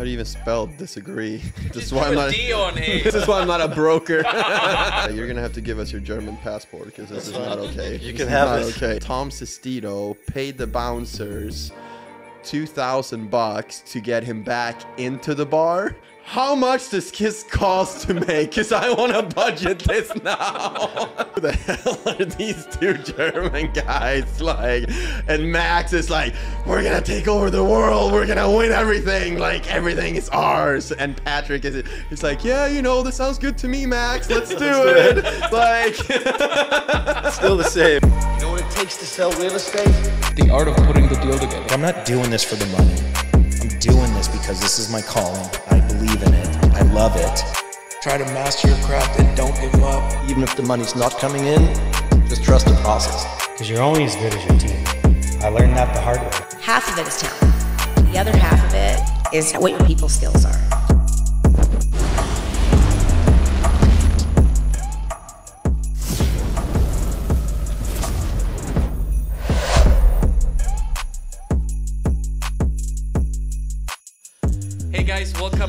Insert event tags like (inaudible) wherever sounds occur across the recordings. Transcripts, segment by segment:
How do you even spell disagree? (laughs) This is why I'm not. A. This (laughs) is why I'm not a broker. (laughs) You're gonna have to give us your German passport because this is not okay. You This can have not it. Okay. Tom Sestito paid the bouncers two thousand bucks to get him back into the bar. How much does Kiss cost to make? Cause I want to budget this now. (laughs) Who the hell are these two German guys like? And Max is like, we're gonna take over the world. We're gonna win everything. Like everything is ours. And Patrick is, he's like, yeah, you know, this sounds good to me, Max. Let's do it. (laughs) like, (laughs) Still the same. You know what it takes to sell real estate? the art of putting the deal together. I'm not doing this for the money. I'm doing this because this is my calling. I believe in it. I love it. Try to master your craft and don't give up. Even if the money's not coming in, just trust the process. Because you're only as good as your team. I learned that the hard way. Half of it is talent. The other half of it is what your people skills are.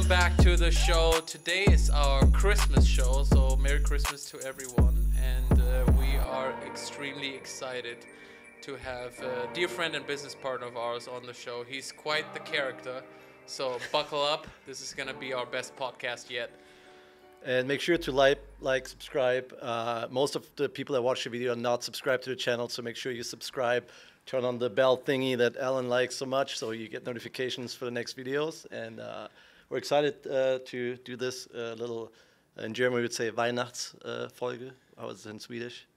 Welcome back to the show. Today is our Christmas show, so Merry Christmas to everyone. And uh, we are extremely excited to have a dear friend and business partner of ours on the show. He's quite the character, so buckle up. This is going to be our best podcast yet. And make sure to like, like, subscribe. Uh, most of the people that watch the video are not subscribed to the channel, so make sure you subscribe. Turn on the bell thingy that Alan likes so much, so you get notifications for the next videos. And uh, we're excited uh, to do this uh, little. In German, we would say Weihnachtsfolge. How is it in Swedish?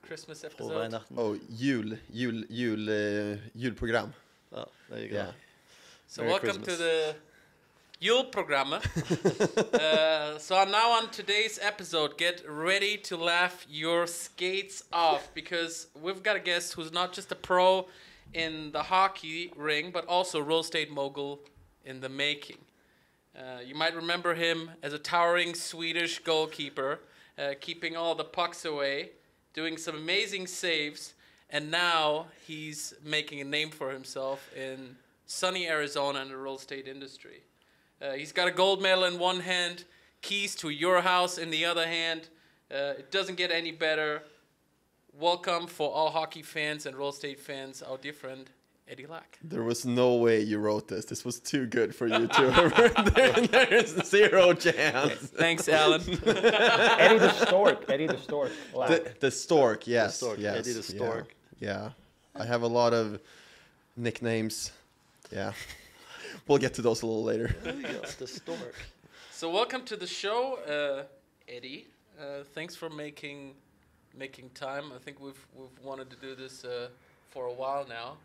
Christmas episode. Oh, jul, jul, jul, uh, julprogram. Oh, there you go. Yeah. So Merry welcome Christmas. to the Yule program. (laughs) uh, so now on today's episode, get ready to laugh your skates off because we've got a guest who's not just a pro in the hockey ring, but also real estate mogul in the making. Uh, you might remember him as a towering Swedish goalkeeper, uh, keeping all the pucks away, doing some amazing saves, and now he's making a name for himself in sunny Arizona in the real estate industry. Uh, he's got a gold medal in one hand, keys to your house in the other hand. Uh, it doesn't get any better. Welcome for all hockey fans and real estate fans, our dear friend Eddie Lack. There was no way you wrote this. This was too good for you to. (laughs) there, (laughs) there's zero chance. Thanks, Alan. (laughs) Eddie the Stork. Eddie the Stork. Wow. The, the stork, yes, stork, yes, Eddie the yeah, stork. Yeah, I have a lot of nicknames. Yeah, we'll get to those a little later. There you go, the stork. So welcome to the show, uh, Eddie. Uh, thanks for making making time. I think we've we've wanted to do this uh, for a while now.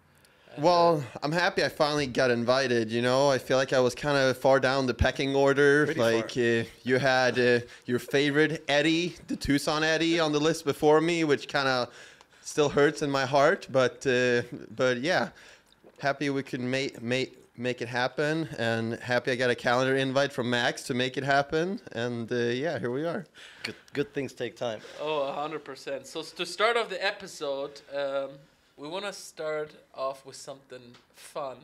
And, Well, I'm happy I finally got invited. You know, I feel like I was kind of far down the pecking order. Pretty like uh, you had uh, your favorite Eddie, the Tucson Eddie, on the list before me, which kind of still hurts in my heart. But uh, but yeah, happy we could make make make it happen, and happy I got a calendar invite from Max to make it happen. And uh, yeah, here we are. Good, good things take time. Oh, 100 percent. So to start off the episode, um, we want to start off with something fun,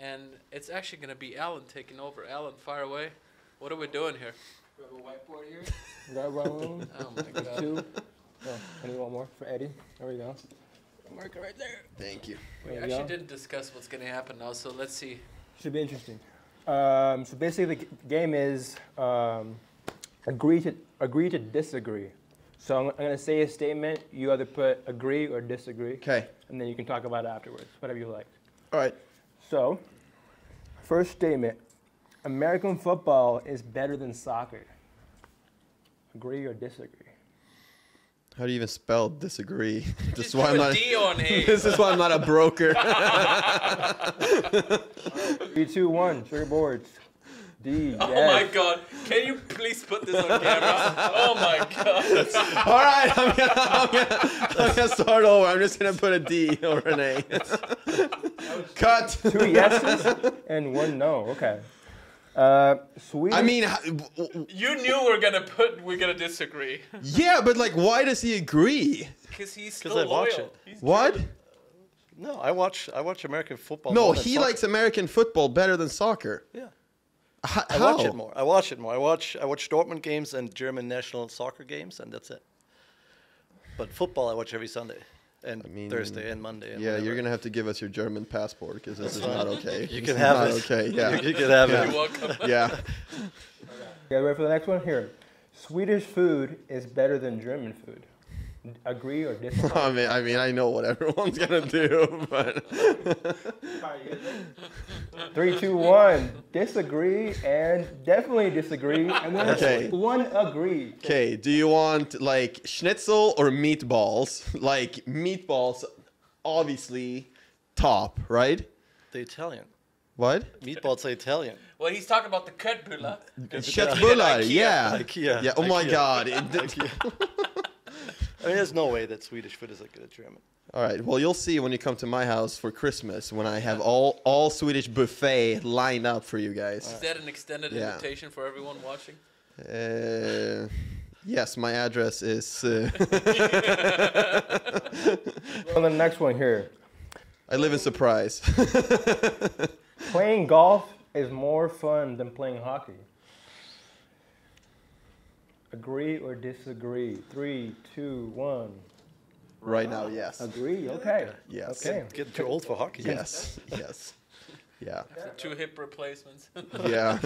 and it's actually gonna be Alan taking over. Alan, fire away. What are we doing here? Got one. (laughs) Oh my god. Two. Oh, I need one more for Eddie. There we go. Marker right there. Thank you. We There actually go. didn't discuss what's gonna happen now, so let's see. Should be interesting. Um, so basically, the g- game is um, agree to agree to disagree. So I'm, I'm going to say a statement. You either put agree or disagree, Okay. and then you can talk about it afterwards, whatever you like. All right. So, first statement: American football is better than soccer. Agree or disagree? How do you even spell disagree? (laughs) (laughs) This is why I'm not. D on A. (laughs) This is why I'm not a broker. Three, two, one. Sugar boards. D. Oh yes. my god. Can you please put this on camera? oh my god. (laughs) All right, I'm gonna, I'm, gonna, I'm gonna start over. I'm just gonna put a D over an A. Cut. Two yeses and one no. Okay. Uh, Sweden. I mean, h- w- w- You knew we're gonna put we're gonna disagree. yeah, but like, why does he agree? Because he's still I watch loyal. it. He's What? German. No, I watch I watch American football. No, he soccer. likes American football better than soccer. Yeah. H- I watch it more. I watch it more. I watch I watch Dortmund games and German national soccer games, and that's it. But football, I watch every Sunday and I mean, Thursday and Monday. And Yeah, whatever. you're gonna have to give us your German passport because this is not okay. You can is have not it. Okay, yeah, You, you can have it. You're it. welcome. (laughs) yeah. Yeah, ready for the next one? Here. Swedish food is better than German food. Agree or (laughs) disagree? I mean, I mean, I know what everyone's gonna do, (laughs) but (laughs) Three, two, one. Disagree and definitely disagree. And then Okay. one agree. okay. Do you want like schnitzel or meatballs? Like meatballs, obviously top, right? The Italian What? meatballs are Italian. Well, he's talking about the köttbullar. Köttbullar, yeah. IKEA. Yeah. Oh my IKEA. God. It- I mean, there's no way that Swedish food is as good as German. All right. Well, you'll see when you come to my house for Christmas when I have all all Swedish buffet lined up for you guys. Is that an extended Yeah. invitation for everyone watching? Uh, yes, my address is. Uh, (laughs) On the next one here. I live in Surprise. (laughs) Playing golf is more fun than playing hockey. Agree or disagree? Three, two, one. right now, yes. Agree. Okay. Yes. Okay. Getting too old for hockey. Yes. Yes. Yeah. (laughs) Two hip replacements. (laughs) Yeah.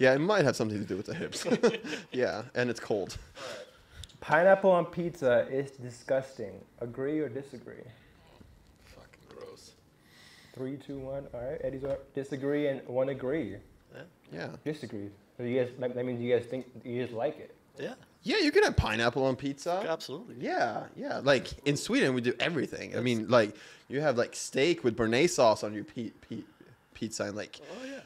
Yeah. It might have something to do with the hips. (laughs) yeah, and it's cold. Pineapple on pizza is disgusting. Agree or disagree? Fucking gross. Three, two, one. All right. Eddie's a- disagree and one agree. Yeah. Disagree. So you guys, that that means you guys think you just like it. Yeah, Yeah, you can have pineapple on pizza. absolutely. Yeah, yeah. Like in Sweden, we do everything. I mean, like you have like steak with béarnaise sauce on your pi- pi- pizza, and like Oh yeah.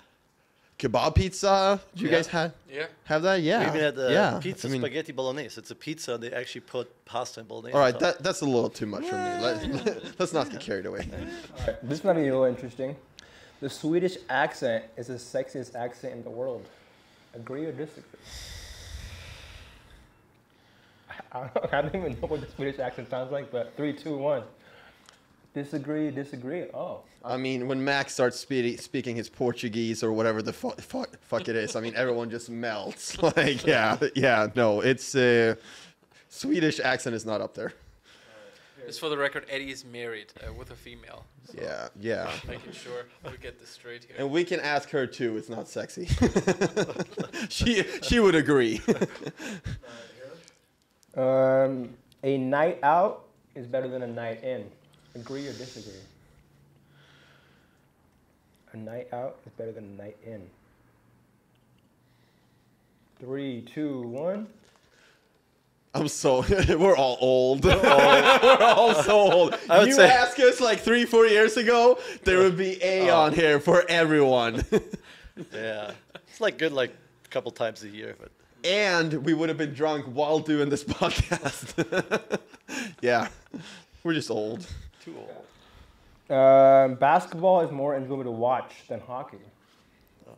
kebab pizza. Do you Yeah. guys have Yeah. have that? Yeah. We even had the yeah. pizza I mean, spaghetti bolognese. It's a pizza. They actually put pasta and bolognese. All right, on top. that that's a little too much for me. Let, (laughs) let's not get carried away. All right, this might be a little interesting. The Swedish accent is the sexiest accent in the world. Agree or disagree? I don't, (laughs) I don't even know what the Swedish accent sounds like, but three, two, one. Disagree, disagree. Oh, I mean, when Max starts spe- speaking his Portuguese or whatever the fu- fuck, fuck it is, I mean, everyone just melts. (laughs) like, yeah, yeah, no, it's uh, Swedish accent is not up there. Just for the record, Eddie is married uh, with a female. So Yeah, yeah. Making sure we get this straight here. And we can ask her too. It's not sexy. (laughs) she she would agree. Um, a night out is better than a night in. Agree or disagree? A night out is better than a night in. Three, two, one. I'm so (laughs) we're all old. we're all (laughs) so old. (laughs) I would you say- ask us like three, four years ago, there would be A on here for everyone, yeah. It's like good like a couple times a year, but and we would have been drunk while doing this (laughs) podcast. (laughs) yeah, we're just old. too old. Um, basketball is more enjoyable to watch than hockey. Oh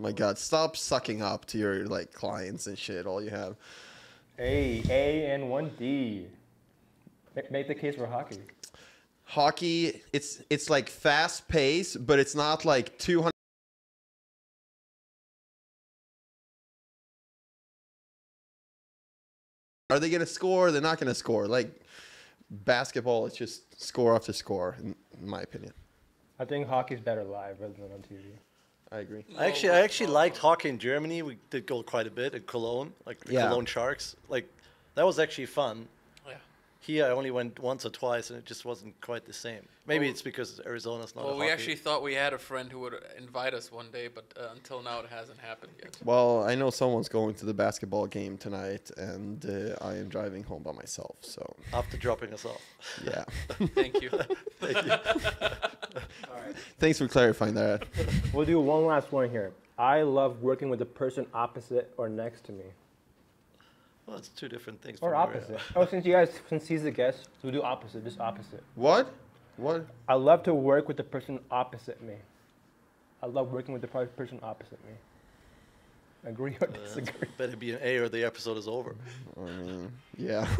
my God, stop sucking up to your like clients and shit. All you have. A, A, and one D. Make the case for hockey. Hockey, it's it's like fast pace, but it's not like 200. Are they gonna score? They're not gonna score. Like basketball, it's just score after score, in, in my opinion. I think hockey's better live rather than on TV. I agree. I actually, I actually liked hockey in Germany. We did go quite a bit in Cologne, like the Yeah. Cologne Sharks. Like that was actually fun. Yeah. Here, I only went once or twice, and it just wasn't quite the same. Maybe Well- it's because Arizona's not. a Well, we hockey- actually thought we had a friend who would invite us one day, but uh, until now it hasn't happened yet. Well, I know someone's going to the basketball game tonight, and uh, I am driving home by myself. So after dropping us off. yeah. (laughs) Thank you. Thank you. (laughs) All right. Thanks for clarifying that. We'll do one last one here. I love working with the person opposite or next to me. Well, it's two different things. Or opposite. Oh, since you guys, since he's the guest, we'll do opposite, just opposite. What? What? I love to work with the person opposite me. I love working with the person opposite me. Agree or Uh, disagree? (laughs) better be an A or the episode is over. I mean, yeah. (laughs)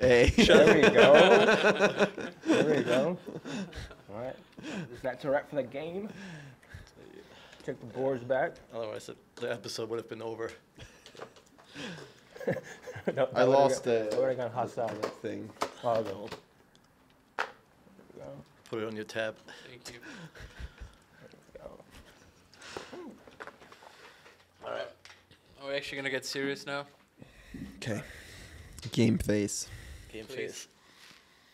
hey. There we go. There we go. (laughs) All right. That's a wrap for the game. check the boards back. Otherwise, the episode would have been over. (laughs) No, I that would've lost got- the- That would have gone hostile. thing. Oh, okay. Put it on your tab. Thank you. All right. Are we actually gonna get serious now? Okay. Game face. Game Please. face.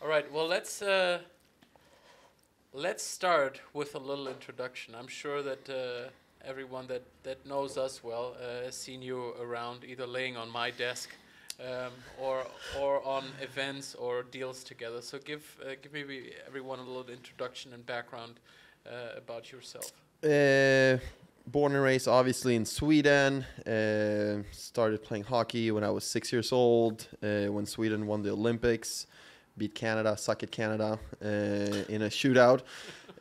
All right. Well, let's uh, let's start with a little introduction. I'm sure that uh, everyone that that knows us well uh, has seen you around, either laying on my desk, um, or or on events or deals together. So give uh, give maybe everyone a little introduction and background uh, about yourself. Uh, born and raised, obviously, in Sweden. Uh, started playing hockey when I was six years old. Uh, when Sweden won the Olympics, beat Canada, suck Canada in a shootout.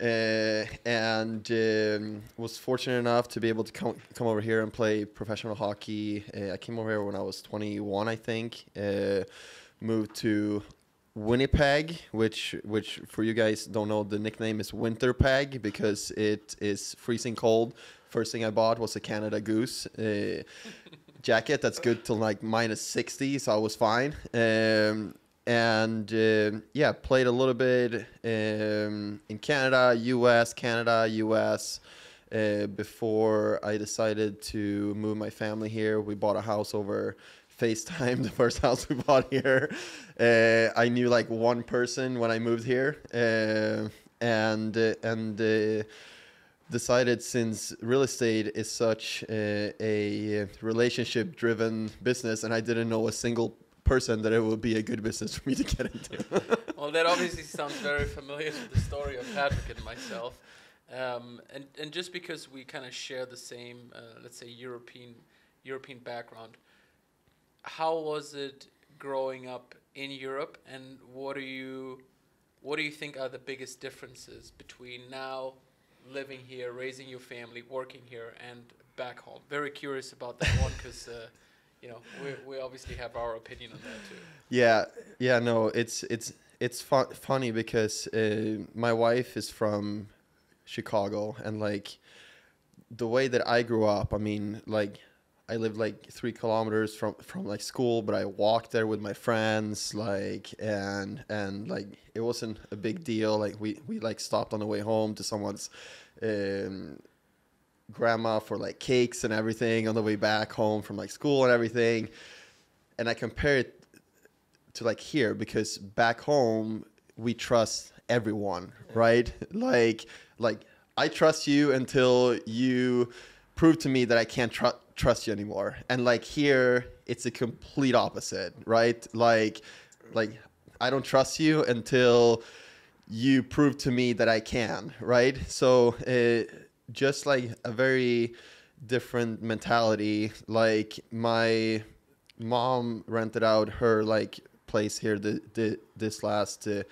Uh, and um, was fortunate enough to be able to come, come over here and play professional hockey. Uh, I came over here when I was 21, I think. Uh, moved to Winnipeg, which which for you guys don't know, the nickname is Winterpeg because it is freezing cold. First thing I bought was a Canada Goose uh, (laughs) jacket that's good till like minus 60, so I was fine. Um, and um yeah, played a little bit um, in Canada, US, Canada, US. Uh, before I decided to move my family here, we bought a house over (laughs) FaceTime, (laughs) the first house we bought here. Uh, I knew like one person when I moved here, uh, and uh, and uh, decided since real estate is such a, a relationship-driven business, and I didn't know a single person that it would be a good business for me to get into. (laughs) well, that obviously sounds very familiar to the story of Patrick and myself. Um, and, and just because we kind of share the same, uh, let's say, European European background, how was it growing up in Europe, and what do you what do you think are the biggest differences between now living here, raising your family, working here, and back home? Very curious about that one because. Uh, you know, we, we obviously have our opinion on that too. Yeah, yeah, no, it's it's it's fu- funny because uh, my wife is from Chicago, and like the way that I grew up, I mean, like I lived like three kilometers from from like school, but I walked there with my friends, like and and like it wasn't a big deal. Like we we like stopped on the way home to someone's. Um, grandma for like cakes and everything on the way back home from like school and everything. And i compare it to like here because back home we trust everyone right? Like like i trust you until you prove to me that i can't tr- trust you anymore. And like here it's a complete opposite right? Like like i don't trust you until you prove to me that i can right? So uh, just like a very different mentality. Like my mom rented out her like place here the, the, this last uh,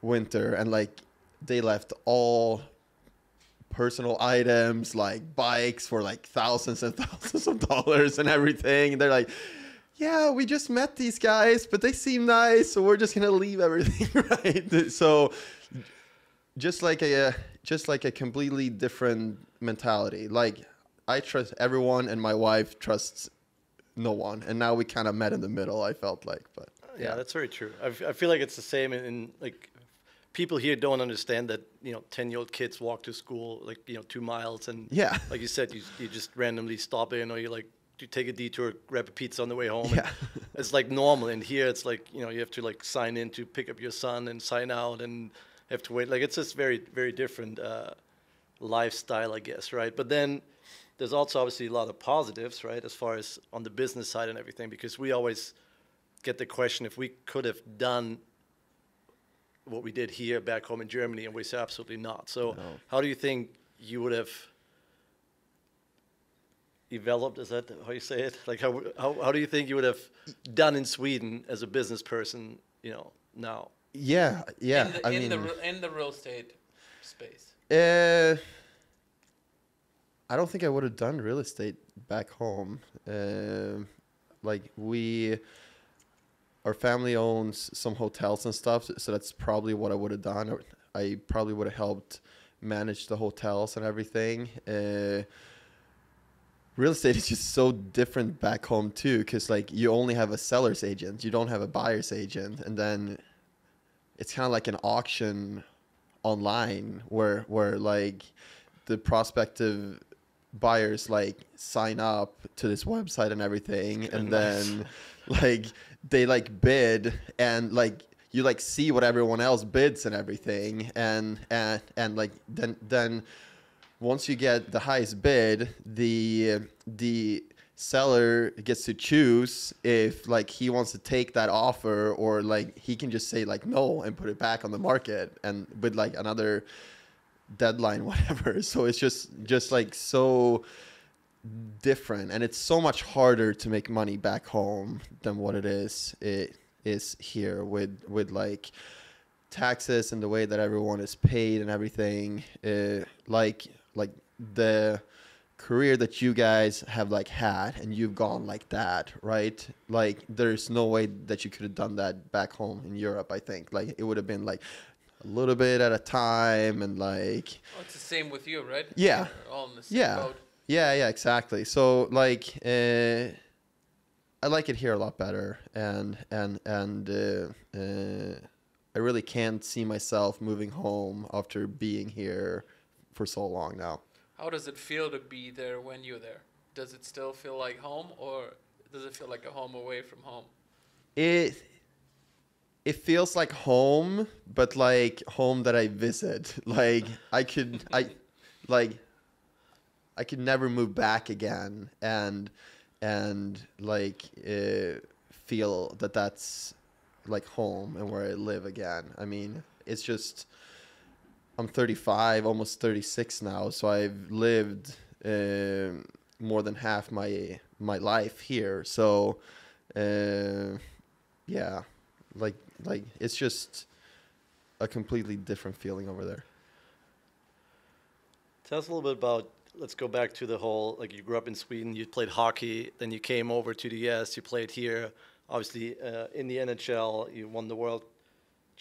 winter and like they left all personal items like bikes for like thousands and (laughs) thousands of dollars and everything. And they're like yeah we just met these guys but they seem nice so we're just gonna leave everything (laughs) right? So just like a uh, just like a completely different mentality like i trust everyone and my wife trusts no one and now we kind of met in the middle i felt like but Yeah, that's very true. I, f- I feel like it's the same in, in like people here don't understand that you know ten year old kids walk to school like you know two miles and Yeah. (laughs) like you said you you just randomly stop in or you like you take a detour grab a pizza on the way home. Yeah. It's like normal. And here it's like you know you have to like sign in to pick up your son and sign out and have to wait. Like it's just very very different uh, lifestyle, I guess, right? But then there's also obviously a lot of positives, right, as far as on the business side and everything, because we always get the question if we could have done what we did here back home in Germany, and we say absolutely not. So, how do you think you would have developed? Is that how you say it? Like, how, how, how do you think you would have done in Sweden as a business person, you know, now? Yeah yeah in the, i in mean the in the real estate space. Uh, I don't think I would have done real estate back home. Um like we, our family owns some hotels and stuff, so that's probably what I would have done. I probably would have helped manage the hotels and everything. Uh, real estate is just so different back home too, because like you only have a seller's agent, you don't have a buyer's agent, and then it's kind of like an auction online where where like the prospective buyers like sign up to this website and everything and then (laughs) like they like bid and like you like see what everyone else bids and everything and and and like then then once you get the highest bid the the seller gets to choose if like he wants to take that offer or like he can just say like no and put it back on the market and with like another deadline (laughs) whatever. So it's just just like so different. And it's so much harder to make money back home than what it is it is here with with like taxes and the way that everyone is paid and everything. Uh, like like the career that you guys have like had and you've gone like that right like there's no way that you could have done that back home in europe i think like it would have been like a little bit at a time and like Oh, it's the same with you, right? Yeah. All in the same yeah boat. yeah yeah exactly so like uh i like it here a lot better and and and uh, uh i really can't see myself moving home after being here for so long now How does it feel to be there when you're there? Does it still feel like home, or does it feel like a home away from home? it it feels like home but like home that i visit (laughs) like i could i like i could never move back again and and like uh, feel that that's like home and where i live again i mean it's just i'm 35 almost 36 now so i've lived um more than half my my life here so uh, yeah like like it's just a completely different feeling over there Tell us a little bit about. Let's go back to the whole. Like you grew up in Sweden, you played hockey, then you came over to the US, you played here. Obviously, uh, in the NHL, you won the World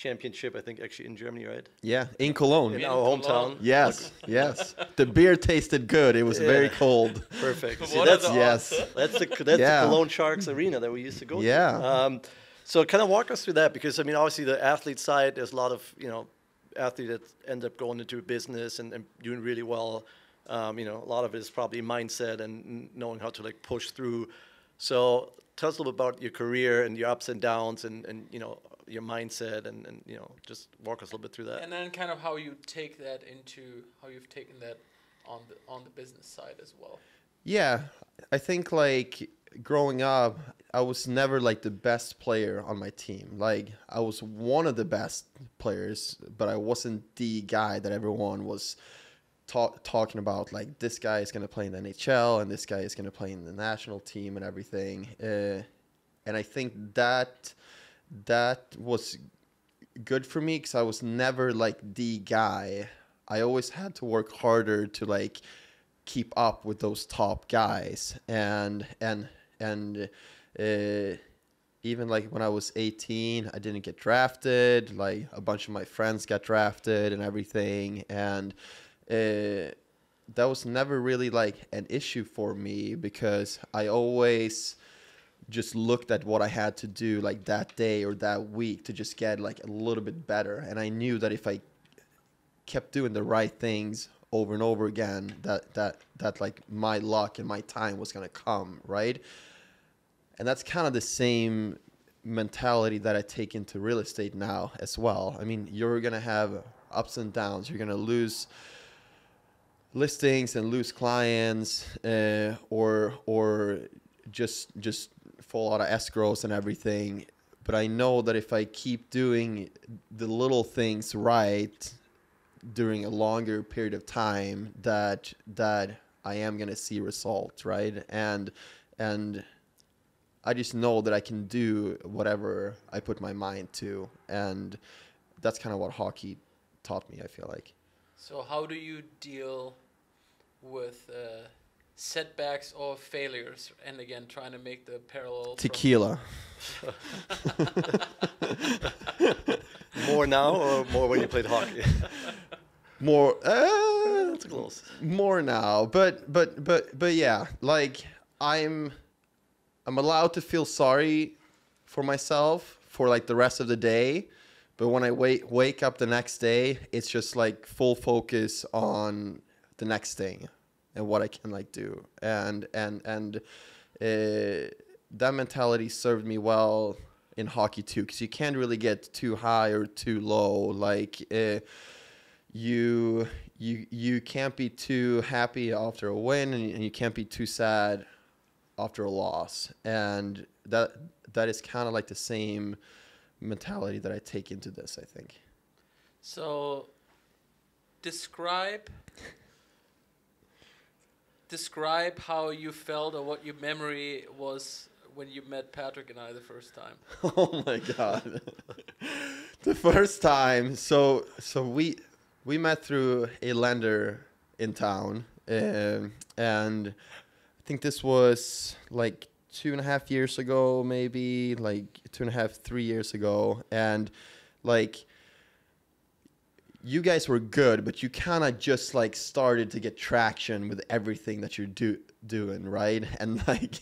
Championship. I think actually in Germany, right? yeah in cologne In In our Cologne. hometown. yes yes the beer tasted good it was very cold Perfect. (laughs) See, that's the yes that's the that's Yeah. the Cologne Sharks arena that we used to go Yeah. to. Um, so kind of walk us through that because I mean, obviously the athlete side, there's a lot of you know athletes that end up going into a business and, and doing really well. Um, you know, a lot of it is probably mindset and knowing how to like push through. So tell us a little bit about your career and your ups and downs and, and you know your mindset and, and you know just walk us a little bit through that. And then kind of how you take that into how you've taken that on the on the business side as well. Yeah, I think like growing up, I was never like the best player on my team. Like I was one of the best players, but I wasn't the guy that everyone was talk, talking about. Like this guy is gonna play in the NHL, and this guy is gonna play in the national team and everything. Uh, and I think that that was good for me because I was never like the guy. I always had to work harder to like keep up with those top guys. And and and uh, even like when I was 18 I didn't get drafted. Like a bunch of my friends got drafted and everything. And uh, that was never really like an issue for me because I always just looked at what I had to do like that day or that week to just get like a little bit better. And I knew that if I kept doing the right things over and over again that that that like my luck and my time was going to come right? And that's kind of the same mentality that I take into real estate now as well. I mean you're going to have ups and downs. You're going to lose listings and lose clients uh, or or just just fall out of escrows and everything but i know that if i keep doing the little things right during a longer period of time that that i am going to see results right? And and i just know that i can do whatever i put my mind to and that's kind of what hockey taught me i feel like. So how do you deal with uh, setbacks or failures? And again, trying to make the parallel. tequila (laughs) More now or more when you played hockey? (laughs) more. Uh, That's close. more now but but but but yeah like i'm i'm allowed to feel sorry for myself for like the rest of the day but when i wake wake up the next day it's just like full focus on the next thing and what i can like do. And and and uh, that mentality served me well in hockey too because you can't really get too high or too low. Like uh, you you you can't be too happy after a win and, and you can't be too sad after a loss. And that that is kind of like the same mentality that I take into this I think. So, describe describe how you felt or what your memory was when you met Patrick and I the first time. (laughs) oh my god (laughs) the first time so so we we met through a lender in town um, and i think this was like two and a half years ago maybe like two and a half three years ago and like you guys were good but you kind of just like started to get traction with everything that you're do- doing right (laughs) and like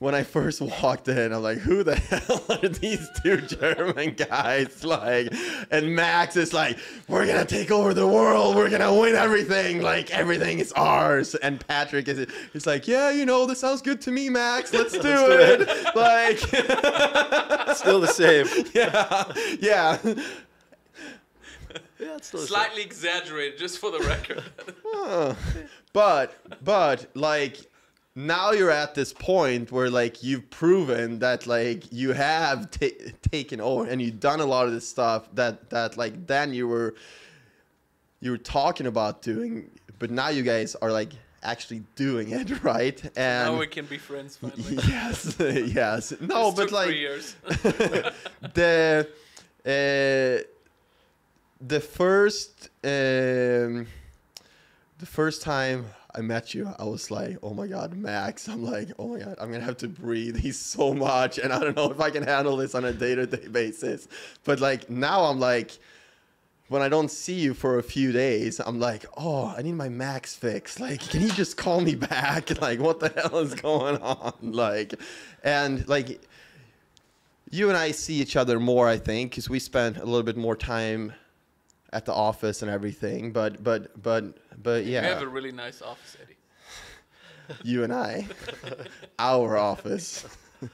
when I first walked in, I'm like, who the (laughs) hell are these two German guys? (laughs) Like, and Max is like, we're gonna take over the world, we're gonna win everything, like everything is ours. And Patrick is he's like, yeah, you know, this sounds good to me, Max. Let's do it. like, Still the same. yeah, yeah. (laughs) Yeah, it's still. Slightly exaggerated, just for the record. Huh. But but like now you're at this point where like you've proven that like you have ta- taken over and you've done a lot of this stuff that that like then you were you were talking about doing but now you guys are like actually doing it (laughs) right and now we can be friends finally. (laughs) yes yes no This but took like three years. the uh, the first um, the first time I met you, I was like, oh my god, Max. (laughs) I'm like, oh my god, I'm gonna have to breathe. He's so much, and I don't know (laughs) if I can handle this on a day to day basis. But like now, I'm like. When I don't see you for a few days, I'm like, oh, I need my Max fix. Like, can you just call me (laughs) back? Like, what the hell is going on? Like, and like, you and I see each other more, I think, because we spend a little bit more time at the office and everything. But but but but You have a really nice office, Eddie. (laughs) you and I, our office.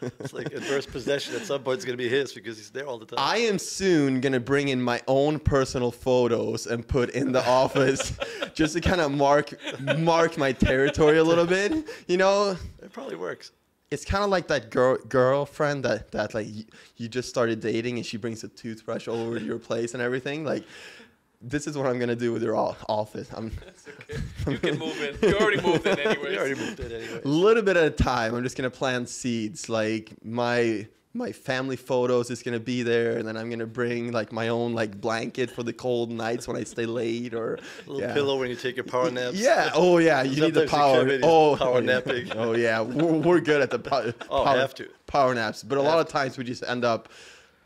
It's like adverse possession at some point it's going to be his because he's there all the time. I am soon gonna bring in my own personal photos and put in the office, (laughs) just to kind of mark mark my territory a little bit. You know, it probably works. it's kind of like that girl girlfriend that that like you, you just started dating and she brings a toothbrush over to your place and everything. Like, this is what I'm gonna do with your office. I'm It's okay. You can move in. You already moved in (laughs) anyways. We already moved it anyway. a little bit at a time. I'm just gonna plant seeds. Like my my family photos is gonna be there, and then I'm gonna bring like my own like blanket for the cold nights when I stay late or A little yeah. pillow when you take your power naps. Yeah. Oh yeah. You need the power. Oh, power oh, napping. (laughs) Oh yeah. We're, we're good at the po- Oh, power, have to. power naps, but a lot of times we just end up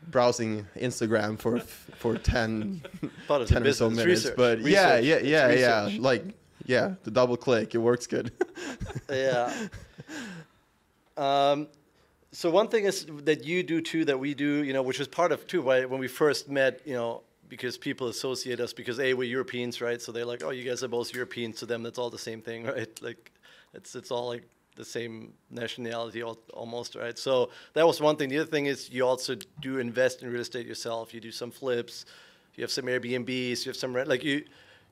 browsing Instagram for for 10, (laughs) Part of the 10 or so minutes. Research. But yeah, Research. yeah, yeah, yeah. research. Like yeah, the double click, it works good. (laughs) yeah. Um, so one thing is that you do too, that we do, you know, which was part of too, why when we first met, you know, because people associate us because a we're Europeans, right? So they're like, oh, you guys are both Europeans. To them, that's all the same thing, (laughs) right? Like, it's it's all like the same nationality al- almost, right? So that was one thing. The other thing is you also do invest in real estate yourself. You do some flips, you have some Airbnbs, you have some rent. Like you,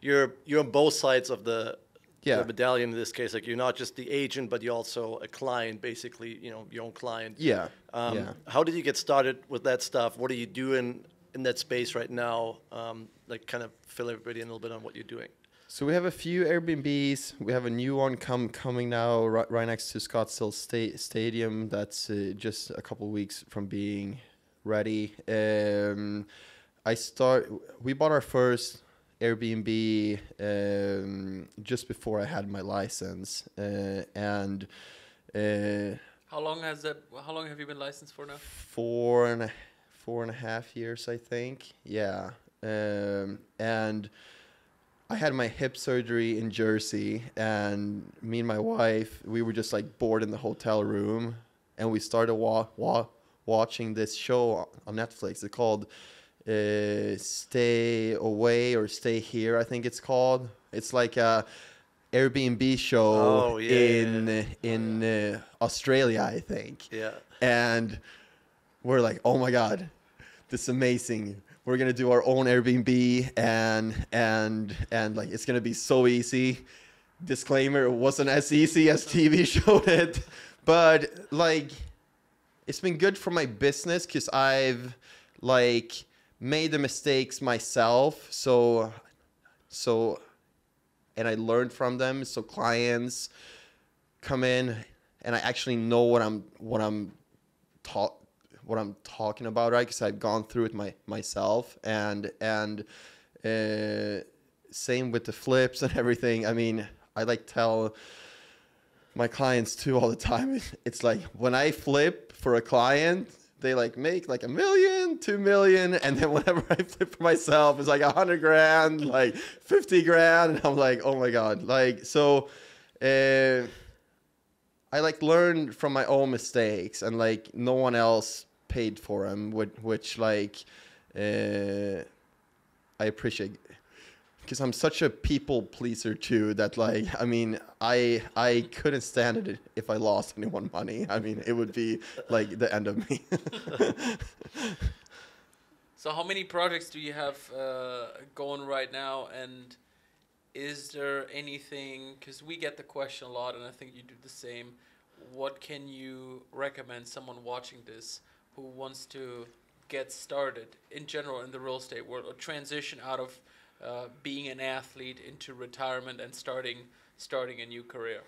you're you're on both sides of the Yeah. the medallion in this case. Like you're not just the agent, but you're also a client, basically. You know, your own client. yeah. Um, yeah. How did you get started with that stuff? What are you doing in that space right now? Um, like, kind of fill everybody in a little bit on what you're doing. So we have a few Airbnbs. We have a new one come coming now right, right next to Scottsdale Sta- Stadium. That's uh, just a couple weeks from being ready. Um, I start. We bought our first Airbnb um, just before I had my license, uh, and uh, How long has that? How long have you been licensed for now? four and a, four and a half years, I think. Yeah, um, and I had my hip surgery in Jersey, and me and my wife, we were just like bored in the hotel room, and we started wa- wa- watching this show on Netflix. It's called uh, Stay Away or Stay Here, I think it's called. It's like a Airbnb show Oh, yeah, in yeah. in uh, Australia, I think Yeah. and we're like, oh my god, this is amazing. We're gonna do our own Airbnb and and and like it's gonna be so easy. Disclaimer: It wasn't as easy as TV (laughs) showed it, but like it's been good for my business because I've like made the mistakes myself. So so and I learned from them. So clients come in and I actually know what I'm what I'm talk what I'm talking about, right? Because I've gone through it my myself, and and uh, same with the flips (laughs) and everything. I mean, I like tell my clients too all the time. (laughs) It's like when I flip for a client, they like make like a million, two million, and then (laughs) whenever I flip for myself, it's like a hundred grand, like fifty grand, and I'm like, oh my god, like so. Uh, I like learned from my own mistakes and like no one else paid for them, which, which like uh, I appreciate because I'm such a people pleaser too that like I mean I I couldn't stand it if I lost anyone money. I mean it would be like the end of me. (laughs) So how many projects do you have uh, going right now, and is there anything? Because we get the question a lot, and I think you do the same. What can you recommend someone watching this who wants to get started in general in the real estate world or transition out of uh, being an athlete into retirement and starting starting a new career?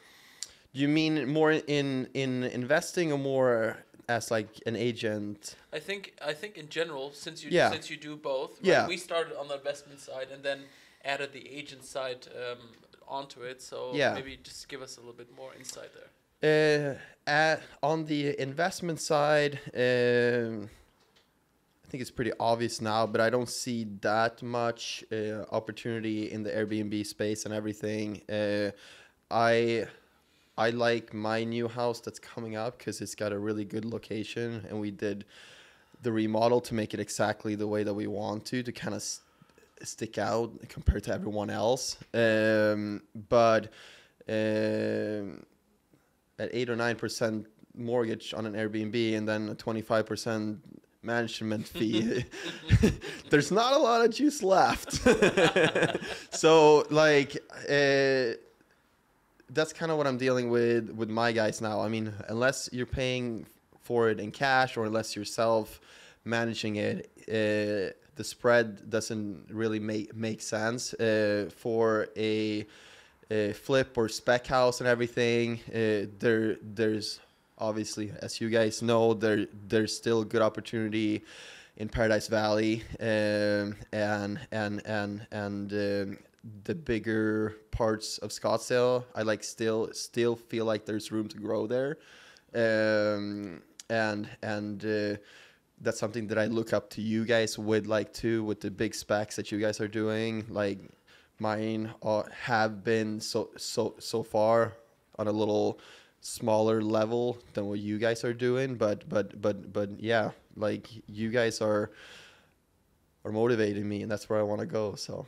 Do you mean more in in investing or more as like an agent? I think I think in general, since you Yeah. since you do both, right, Yeah. we started on the investment side and then added the agent side um, onto it. So Yeah. maybe just give us a little bit more insight there. Uh, at, on the investment side, um, I think it's pretty obvious now, but I don't see that much uh, opportunity in the Airbnb space and everything. Uh, I I like my new house that's coming up because it's got a really good location, and we did the remodel to make it exactly the way that we want to to kind of s- stick out compared to everyone else. Um, but um, at eight or nine percent mortgage on an Airbnb and then a twenty five percent management fee, (laughs) (laughs) there's not a lot of juice left. (laughs) so like. Uh, that's kind of what I'm dealing with with my guys now. I mean, unless you're paying for it in cash or unless you're managing it, uh, the spread doesn't really make make sense uh, for a, a flip or spec house and everything. Uh, there there's obviously, as you guys know, there there's still good opportunity in Paradise Valley um, and and and and um, the bigger parts of Scottsdale. I like still still feel like there's room to grow there, um, and and uh, that's something that I look up to you guys with like too with the big specs that you guys are doing. Like mine uh, have been so so so far on a little smaller level than what you guys are doing but but but but yeah like you guys are are motivating me and that's where i want to go so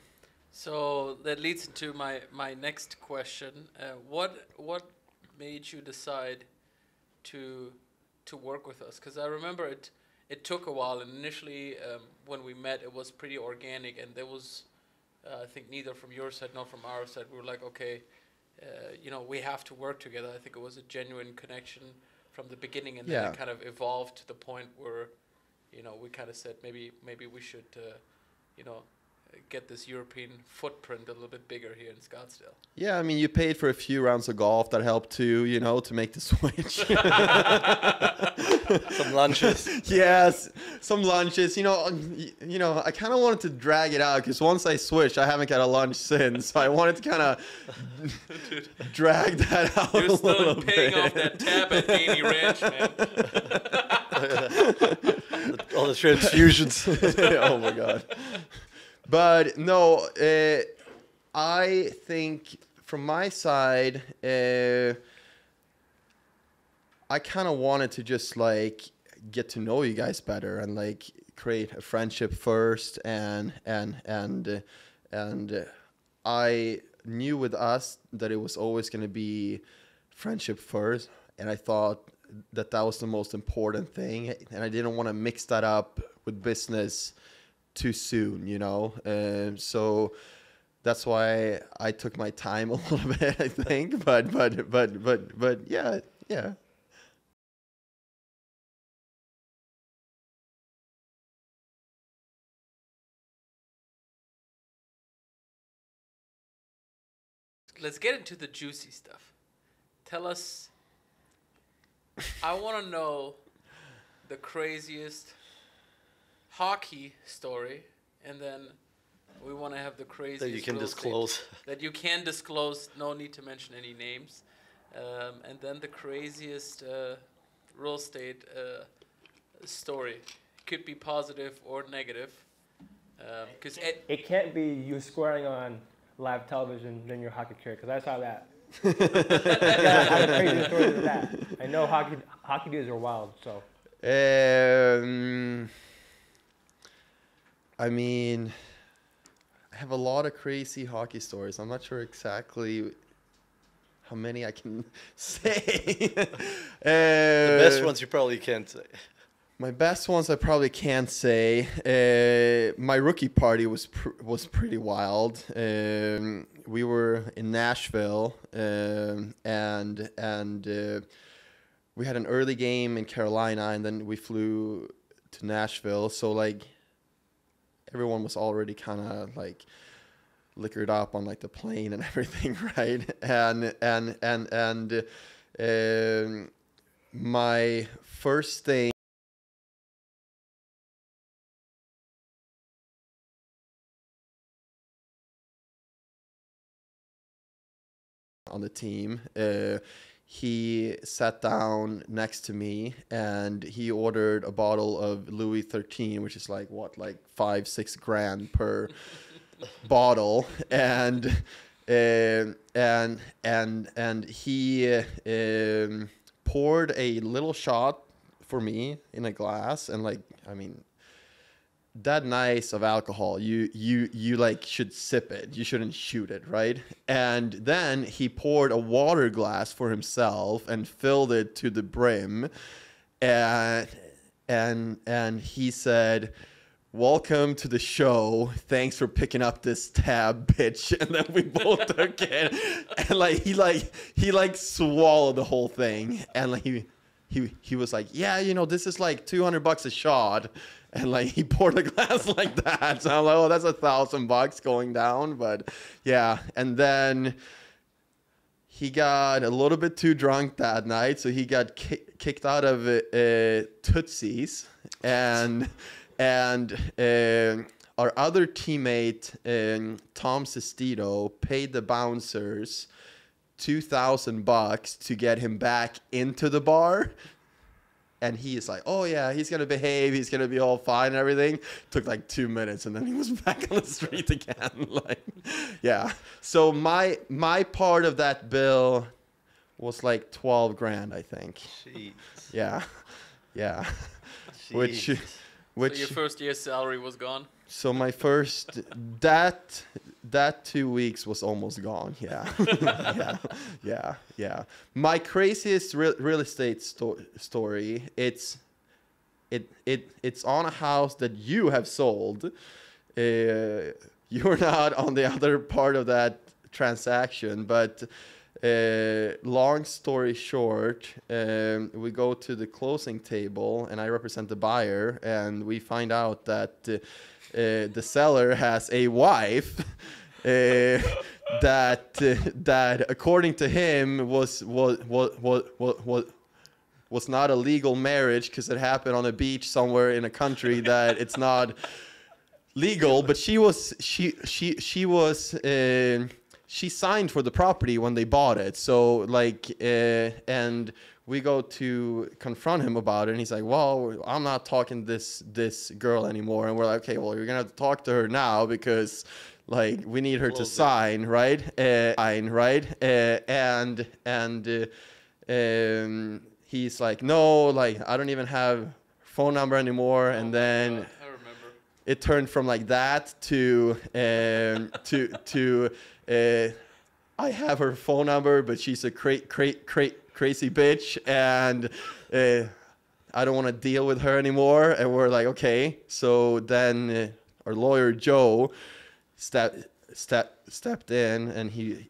So that leads into my, my next question. Uh, what what made you decide to to work with us? Because I remember it it took a while, and initially um, when we met, it was pretty organic, and there was I think neither from your side nor from our side. We were like, okay, uh, you know, we have to work together. I think it was a genuine connection from the beginning, and then it kind of evolved to the point where, you know, we kind of said maybe maybe we should, uh, you know, get this European footprint a little bit bigger here in Scottsdale. yeah i mean you paid for a few rounds of golf that helped too you know to make the switch (laughs) Some lunches. (laughs) yes some lunches you know um, you know i kind of wanted to drag it out because once i switched i haven't got a lunch since so i wanted to kind of (laughs) drag that out You're a still little paying bit. off that tab at Danny Ranch, man. All the transfusions. oh my god. But no, uh, I think from my side, uh, I kind of wanted to just like get to know you guys better and like create a friendship first, and and and uh, and I knew with us that it was always going to be friendship first, and I thought that that was the most important thing, and I didn't want to mix that up with business too soon, you know. Um, so that's why I took my time (laughs) a little bit, I think. But but but but but yeah, yeah. Let's get into the juicy stuff. Tell us. I want to know the craziest hockey story, and then we want to have the craziest That you can real estate- disclose. (laughs) that you can disclose. No need to mention any names, um, and then the craziest uh, real estate uh, story could be positive or negative. Because It can't be you squaring on live television during your hockey career, because I saw that. (laughs) yeah, I crazy story that. I know hockey hockey dudes are wild, so Um, I mean, I have a lot of crazy hockey stories. I'm not sure exactly how many I can (laughs) say. (laughs) The Uh, best ones you probably can't say. My best ones I probably can't say. Uh, my rookie party was pr- was pretty wild. Um, we were in Nashville, um, and and uh, we had an early game in Carolina, and then we flew to Nashville. So like, everyone was already kind of like liquored up on like the plane and (laughs) everything, right? And and and and um, my first thing. on the team. Uh, he sat down next to me and he ordered a bottle of Louis 13, which is like what, like five, six grand per (laughs) bottle, and um and and and he um, poured a little shot for me in a glass, and like I mean that nice of alcohol you you you like should sip it. You shouldn't shoot it right? And then he poured a water glass for himself and filled it to the brim. And and and he said welcome to the show. Thanks for picking up this tab bitch. (laughs) And then we both took it. And like he like he like swallowed the whole thing. And like he he he was like, yeah, you know, this is like 200 bucks a shot, and like he (laughs) poured a glass like that. So I'm like, oh, that's a thousand bucks going down, but yeah. And then he got a little bit too drunk that night, so he got ki- kicked out of uh, Tootsie's, and and uh, our other teammate um, Tom Sestito paid the bouncers two thousand bucks to get him back into the bar. And he is like, oh yeah, he's gonna behave, he's gonna be all fine and everything. Took like two minutes, and then he was (laughs) back on the street again. (laughs) like, yeah. So my my part of that bill was like twelve grand, I think. Jeez. Yeah, (laughs) yeah. Which, which. so your first year's salary was gone. So my first that that two weeks was almost gone. Yeah, (laughs) yeah, yeah, yeah. My craziest real, real estate sto- story. It's it it it's on a house that you have sold. Uh, you're not on the other part of that transaction, but. Uh, long story short, um, we go to the closing table, and I represent the buyer, and we find out that uh, uh, the seller has a wife uh, that uh, that according to him was was was was was, was not a legal marriage because it happened on a beach somewhere in a country that it's not legal but she was she she she was uh, she signed for the property when they bought it. So like, uh, and we go to confront him about it, and he's like, "Well, I'm not talking this this girl anymore." And we're like, "Okay, well, you're gonna have to talk to her now because." Like we need her to sign, right? Uh, sign, right? Uh, and and uh, um, he's like, no, like I don't even have phone number anymore. And then remember. it turned from like that to um, to to uh, I have her phone number, but she's a cra- cra- cra- crazy bitch, and uh, I don't want to deal with her anymore. And we're like, okay. So then uh, our lawyer Joe stepped step stepped in, and he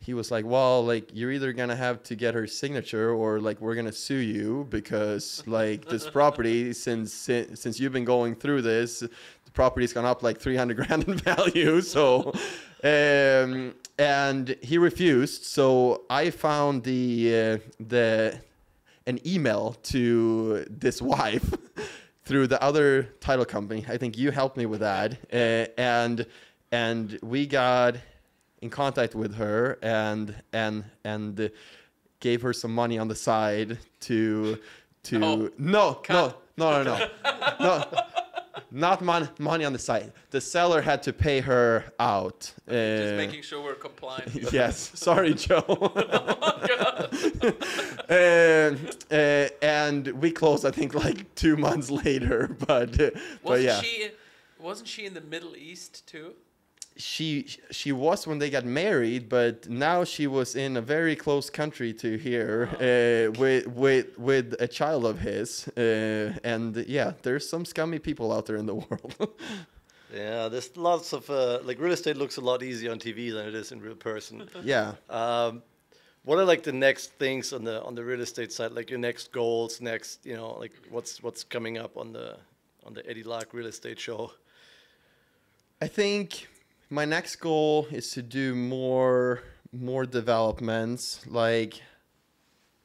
he was like, "Well, like you're either gonna have to get her signature, or like we're gonna sue you because like this property, since since you've been going through this, the property's gone up like 300 grand in value. (laughs) So, um, and he refused. So I found the uh, the an email to this wife (laughs) through the other title company. I think you helped me with that, uh, and and we got in contact with her and and and gave her some money on the side to to No. no no no no no no (laughs) not mon- money on the side. The seller had to pay her out. Just uh, making sure we're compliant. (laughs) yes, sorry, Joe. (laughs) Oh and, uh, and we closed, I think, like two months later. (laughs) But uh, but Wasn't yeah, she? Wasn't she in the Middle East too? She she was when they got married, but now she was in a very close country to here uh, with with with a child of his. Uh, and yeah, there's some scummy people out there in the (laughs) world. Yeah, there's lots of uh, like real estate looks a lot easier on TV than it is in real person. (laughs) yeah. Um, what are like the next things on the on the real estate side? Like your next goals, next you know, like what's what's coming up on the on the Eddie Lack Real Estate Show? I think my next goal is to do more more developments. Like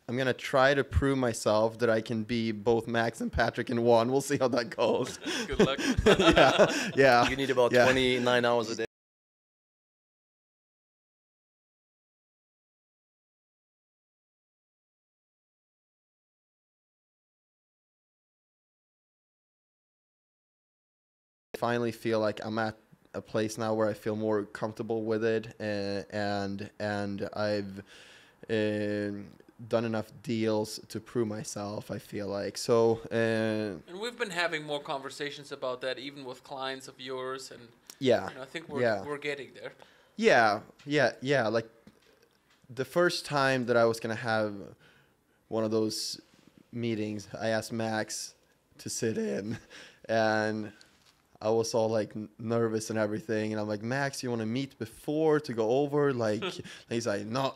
I'm gonna try to prove myself that I can be both Max and Patrick in one. We'll see how that goes. (laughs) Good luck. (laughs) yeah, yeah. You need about yeah. 29 hours a day. finally feel like I'm at a place now where I feel more comfortable with it, uh, and and I've um done enough deals to prove myself. I feel like so. Uh, And we've been having more conversations about that, even with clients of yours, and yeah, you know, I think we're yeah. we're getting there. Yeah, yeah, yeah. Like the first time that I was gonna have one of those meetings, I asked Max to sit in, and I was all like nervous and everything. And I'm like, Max, you want to meet before to go over? Like, (laughs) he's like, no,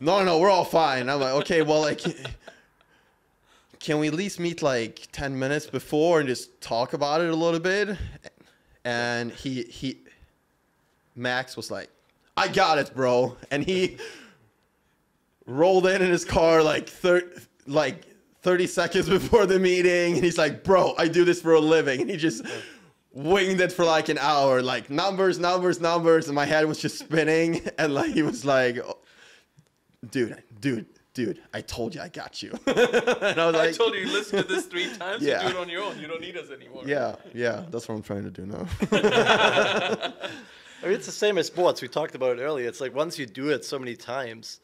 no, no, we're all fine. I'm like, okay, well, like. Can we at least meet like 10 minutes before and just talk about it a little bit? And he he Max was like, I got it, bro. And he rolled in in his car like thir- like 30 seconds before the meeting. And he's like, bro, I do this for a living. And he just winged it for like an hour, like numbers, numbers, numbers. And my head was just spinning. (laughs) And like, he was like, "Oh, dude, dude, dude, I told you I got you. (laughs) and I was like, I told you, you listen to this (laughs) three times. Yeah. You do it on your own. You don't need us anymore. yeah, yeah, that's what I'm trying to do now. I mean, it's the same as sports. We talked about it earlier. It's like once you do it so many times,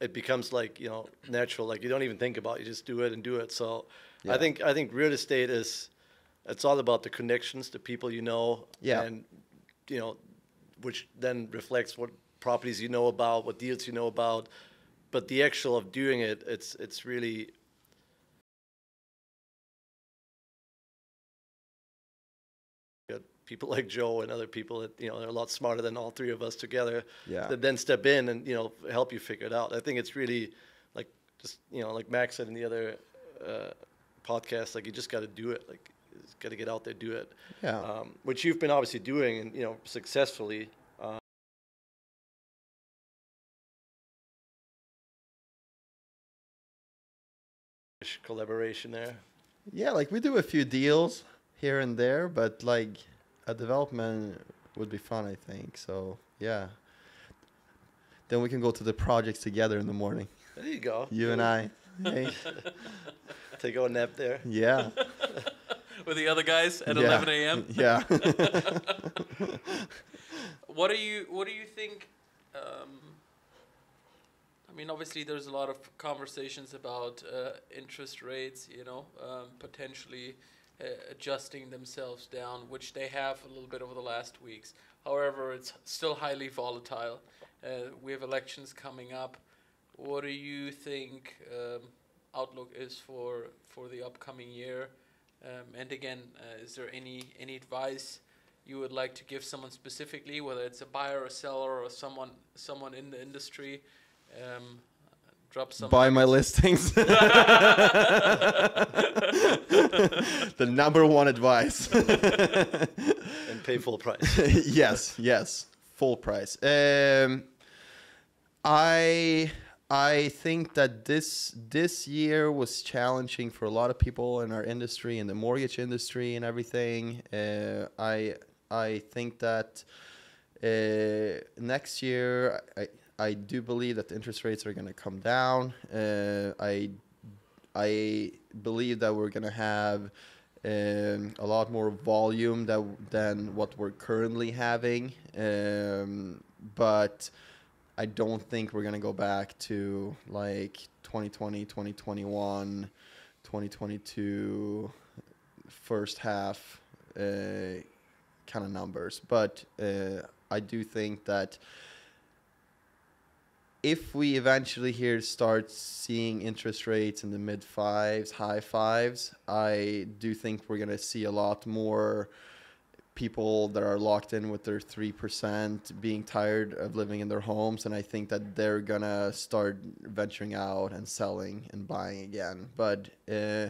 it becomes like you know natural. Like you don't even think about. it. You just do it and do it. So Yeah. I think I think real estate is it's all about the connections, the people you know, Yeah. and you know, which then reflects what properties you know about, what deals you know about. But the actual of doing it, it's it's really people like Joe and other people that you know are a lot smarter than all three of us together. Yeah. That then step in and you know help you figure it out. I think it's really like just you know like Max said in the other uh, podcast, like you just got to do it. Like got to get out there, do it. Yeah. Um, which you've been obviously doing and you know successfully. Uh, collaboration there. Yeah, like we do a few deals here and there, but like a development would be fun. I think so. Yeah. Then we can go to the projects together in the morning. There you go. You and I. Hey. (laughs) Take a nap there. Yeah. (laughs) With the other guys at yeah. 11 a.m. (laughs) Yeah. What do you What do you think? Um, I mean, obviously, there's a lot of conversations about uh, interest rates. You know, um, potentially uh, adjusting themselves down, which they have a little bit over the last weeks. However, it's still highly volatile. Uh, we have elections coming up. What do you think um, outlook is for for the upcoming year? Um, and again, uh, is there any any advice you would like to give someone specifically, whether it's a buyer or seller or someone someone in the industry? Um, drop some. Buy my listings. (laughs) the number one advice. And pay full price. (laughs) yes, yes, full price. Um, I I think that this this year was challenging for a lot of people in our industry, in the mortgage industry, and everything. Uh, I I think that uh, next year I I do believe that the interest rates are going to come down. Uh, I I believe that we're going to have um, a lot more volume that, than what we're currently having. Um, but I don't think we're going to go back to like 2020, 2021, 2022 first half uh, kind of numbers. But uh, I do think that if we eventually here start seeing interest rates in the mid fives, high fives, I do think we're going to see a lot more people that are locked in with their 3% being tired of living in their homes. And I think that they're going to start venturing out and selling and buying again. But uh,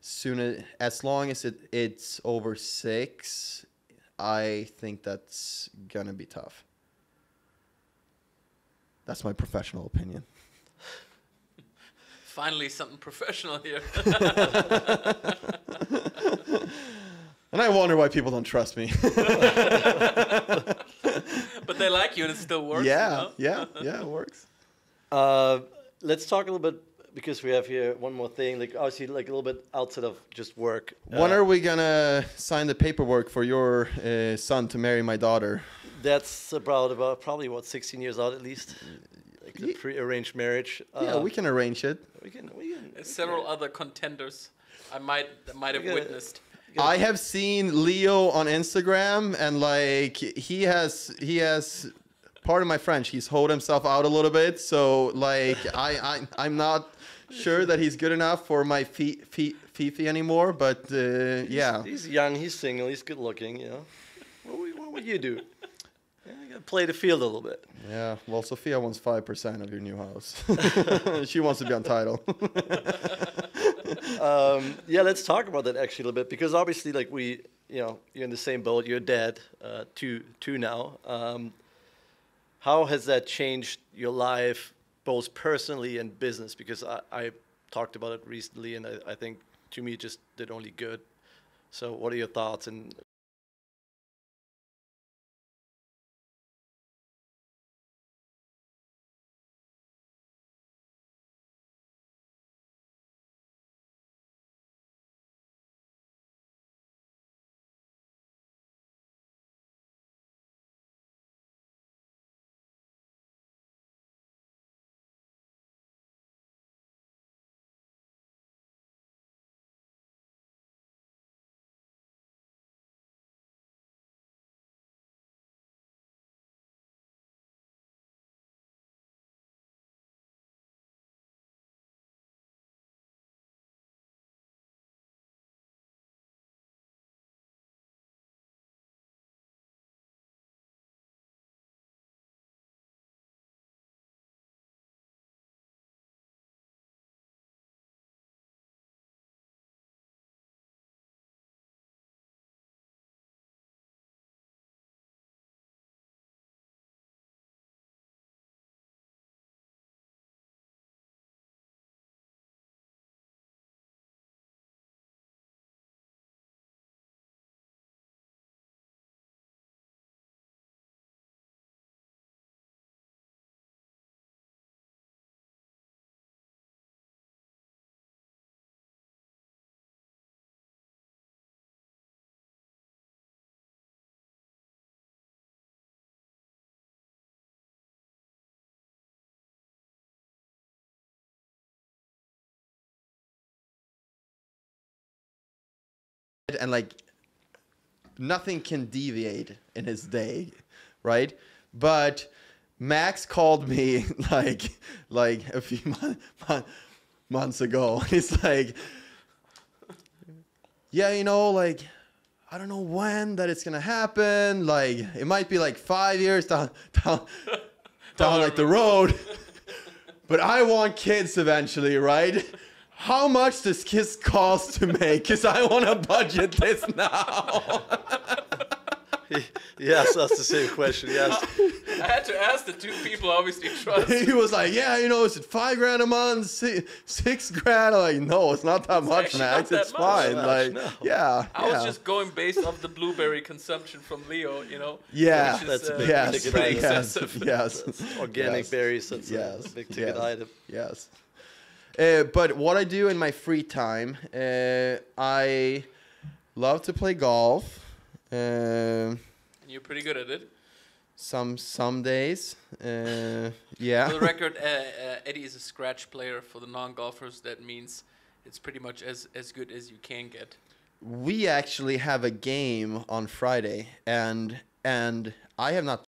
soon as, as long as it, it's over six, I think that's going to be tough. That's my professional opinion. (laughs) Finally, something professional here. (laughs) And I wonder why people don't trust me. (laughs) but they like you and it still works. you yeah, know? yeah, yeah, it works. Uh, let's talk a little bit because we have here one more thing. Like obviously, like a little bit outside of just work. When Uh, are we gonna sign the paperwork for your uh, son to marry my daughter? That's about about probably what 16 years out at least. Like a pre-arranged marriage. yeah, Uh, we can arrange it. We can. We can. There's several other contenders I might might have gotta- witnessed. I have seen Leo on Instagram, and like he has, he has. Pardon my French. He's hold himself out a little bit, so like (laughs) I, I, I'm not sure that he's good enough for my fi, fi, Fifi anymore. But uh, yeah, He's young. He's single. He's good looking. You know. What would, what would you do? Yeah, you gotta play the field a little bit. yeah. Well, Sophia wants five percent of your new house. (laughs) she wants to be on title. (laughs) um, yeah, let's talk about that actually a little bit because obviously, like we, you know, you're in the same boat. You're dead, uh, two, two now. Um, how has that changed your life, both personally and business? Because I, I talked about it recently, and I, I think to me it just did only good. So, what are your thoughts and and like nothing can deviate in his day, right? But Max called me (laughs) like like a few (laughs) mon- mon- months ago. (laughs) He's like, yeah, you know, like I don't know when that it's gonna happen. Like it might be like five years down down down like the road. but I want kids eventually, right? How much does kids cost to make? Cause I want to budget this now. He asked us the same question. Yes. I had to ask the two people obviously trust. he was like, yeah, you know, is it five grand a month, six, six grand? I'm like, no, it's not that much, actually Max. not It's that much. fine. Much, Like, no. yeah, I was just going based off the blueberry consumption from Leo, you know. Yeah, is, That's a uh, big yes, (laughs) ticket pretty item. yes, excessive. yes, organic yes. berries. That's yes, a big ticket yes, item. Yes. Uh, but what I do in my free time, uh, I love to play golf. Uh, And you're pretty good at it. some some days, uh, yeah. For the record, uh, uh, Eddie is a scratch player. For the non-golfers, that means it's pretty much as as good as you can get. we actually have a game on Friday, and and I have not.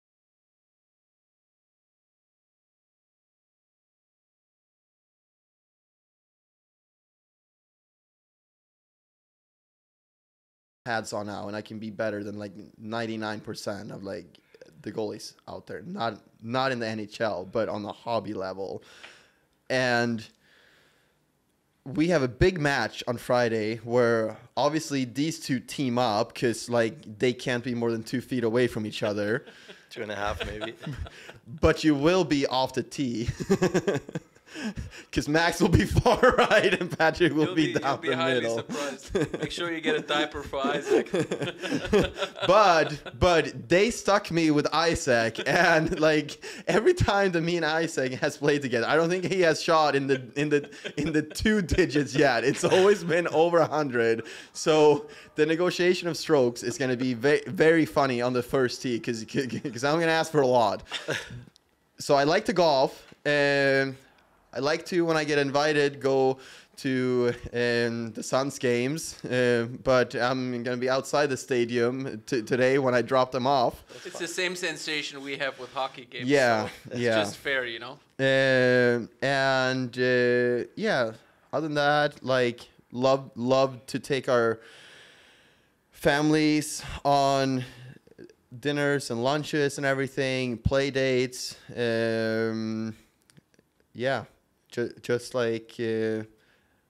Pads on now, and I can be better than like ninety nine percent of like the goalies out there. Not not in the NHL, but on the hobby level, and we have a big match on Friday where obviously these two team up because like they can't be more than two feet away from each other, (laughs) Two and a half, maybe. (laughs) but you will be off the tee. (laughs) Because Max will be (laughs) far right and Patrick will be, be, down the middle. surprised. (laughs) Make sure you get a diaper for Isaac. (laughs) but but they stuck me with Isaac, and like every time that me and Isaac has played together, I don't think he has shot in the in the in the two digits yet. It's always been over a hundred. So the negotiation of strokes is going to be very very funny on the first tee because because I'm going to ask for a lot. So I like to golf. Um, I like to when I get invited go to um, the Suns games, uh, but I'm gonna be outside the stadium t- today when I drop them off. It's the same sensation we have with hockey games. Yeah, so it's yeah. just fair, you know. Um, and uh, yeah, other than that, like love love to take our families on dinners and lunches and everything, play dates. Um, yeah, ju- just like uh,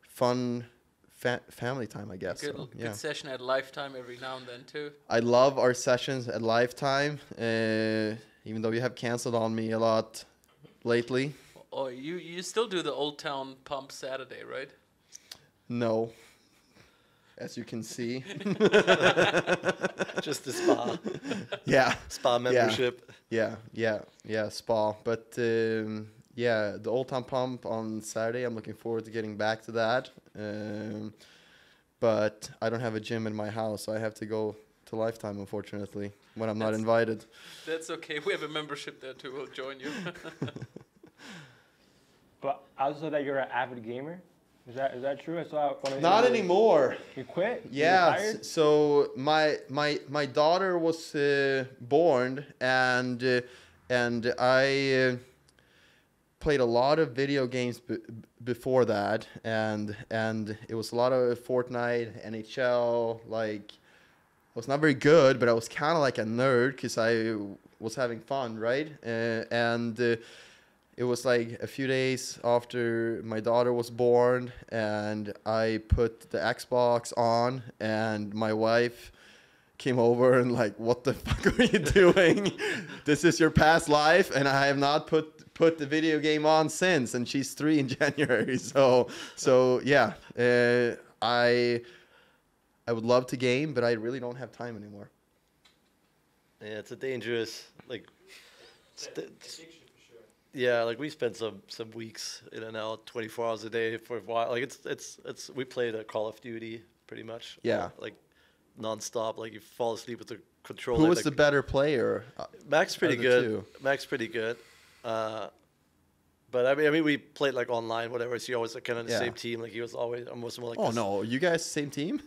fun fa- family time, I guess. Good, so, good session at Lifetime every now and then too. I love our sessions at Lifetime, uh, even though you have canceled on me a lot lately. Oh, you you still do the Old Town Pump Saturday, right? No. As you can see. (laughs) (laughs) Just the spa, yeah. spa membership. Yeah, yeah, yeah, spa. But um, yeah, the Old Town Pump on Saturday. I'm looking forward to getting back to that. Um, but I don't have a gym in my house, so I have to go to Lifetime, unfortunately, when I'm not That's- invited. That's okay. We have a membership there too. We'll join you. (laughs) But I also that you're an avid gamer. Is that is that true? I saw one of Not anymore. You quit? Yeah. retired? So my my my daughter was uh, born, and uh, and I uh, played a lot of video games before that, and and it was a lot of Fortnite, NHL. Like, I was not very good, but I was kind of like a nerd because I was having fun, right? Uh, and uh, it was like a few days after my daughter was born and i put the xbox on and my wife came over and like what the (laughs) fuck are you doing this is your past life and i have not put put the video game on since and she's three in (laughs) january so so yeah uh, i i would love to game but i really don't have time anymore Yeah, it's a dangerous like. st- yeah, like we spent some some weeks in and out, 24 hours a day for a while. Like it's it's it's we played a Call of Duty pretty much. Yeah. all- like nonstop. Like you fall asleep with the controller. who was like, the better player Uh, Max pretty good. two? Max pretty good. Uh, But I mean, I mean, we played like online, whatever. So you always like, kind of the Yeah. same team. Like he was always almost more like. Oh this- no, you guys same team?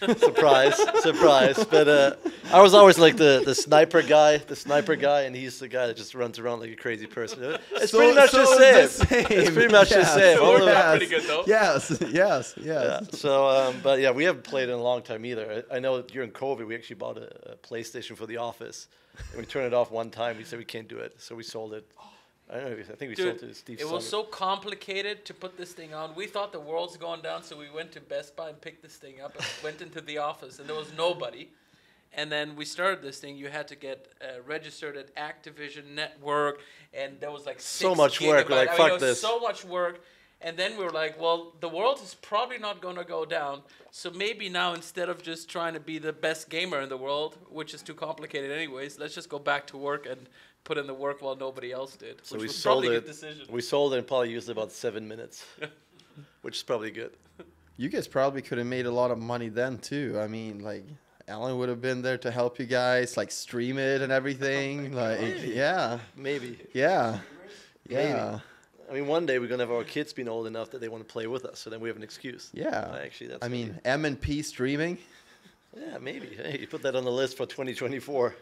(laughs) surprise, surprise. But uh, I was always like the, the sniper guy, the sniper guy, and he's the guy that just runs around like a crazy person. It's So- pretty much so the it's same. the It's pretty much the Yes. same. All Worked of out that- pretty good though. Yes, yes, yes. yeah. So, um, but yeah, we haven't played in a long time either. I I know during COVID, we actually bought a, a PlayStation for the office, and we turned it off one time. We said we can't do it, so we sold it. (gasps) I don't know. I think we sold Dude, it to Steve. it was Summit. so complicated to put this thing on. We thought the world's going down, so we went to Best Buy and picked this thing up and (laughs) went into the office, and there was nobody. And then we started this thing. You had to get uh, registered at Activision Network, and there was like So much work. We're like, I mean, "Fuck was this." So much work. And then we were like, well, the world is probably not going to go down. So maybe now, instead of just trying to be the best gamer in the world, which is too complicated anyways, let's just go back to work and put in the work while nobody else did. So which we was sold probably a it. good decision. We sold it and probably used about seven minutes, (laughs) which is probably good. You guys probably could have made a lot of money then too. I mean, like Alan would have been there to help you guys, like stream it and everything. (laughs) like, yeah, Maybe. yeah, yeah, I mean, one day we're gonna have our kids being old enough that they want to play with us, so then we have an excuse. yeah. Uh, Actually, that's. I mean, M and P streaming. yeah, maybe. Hey, you put that on the list for 2024.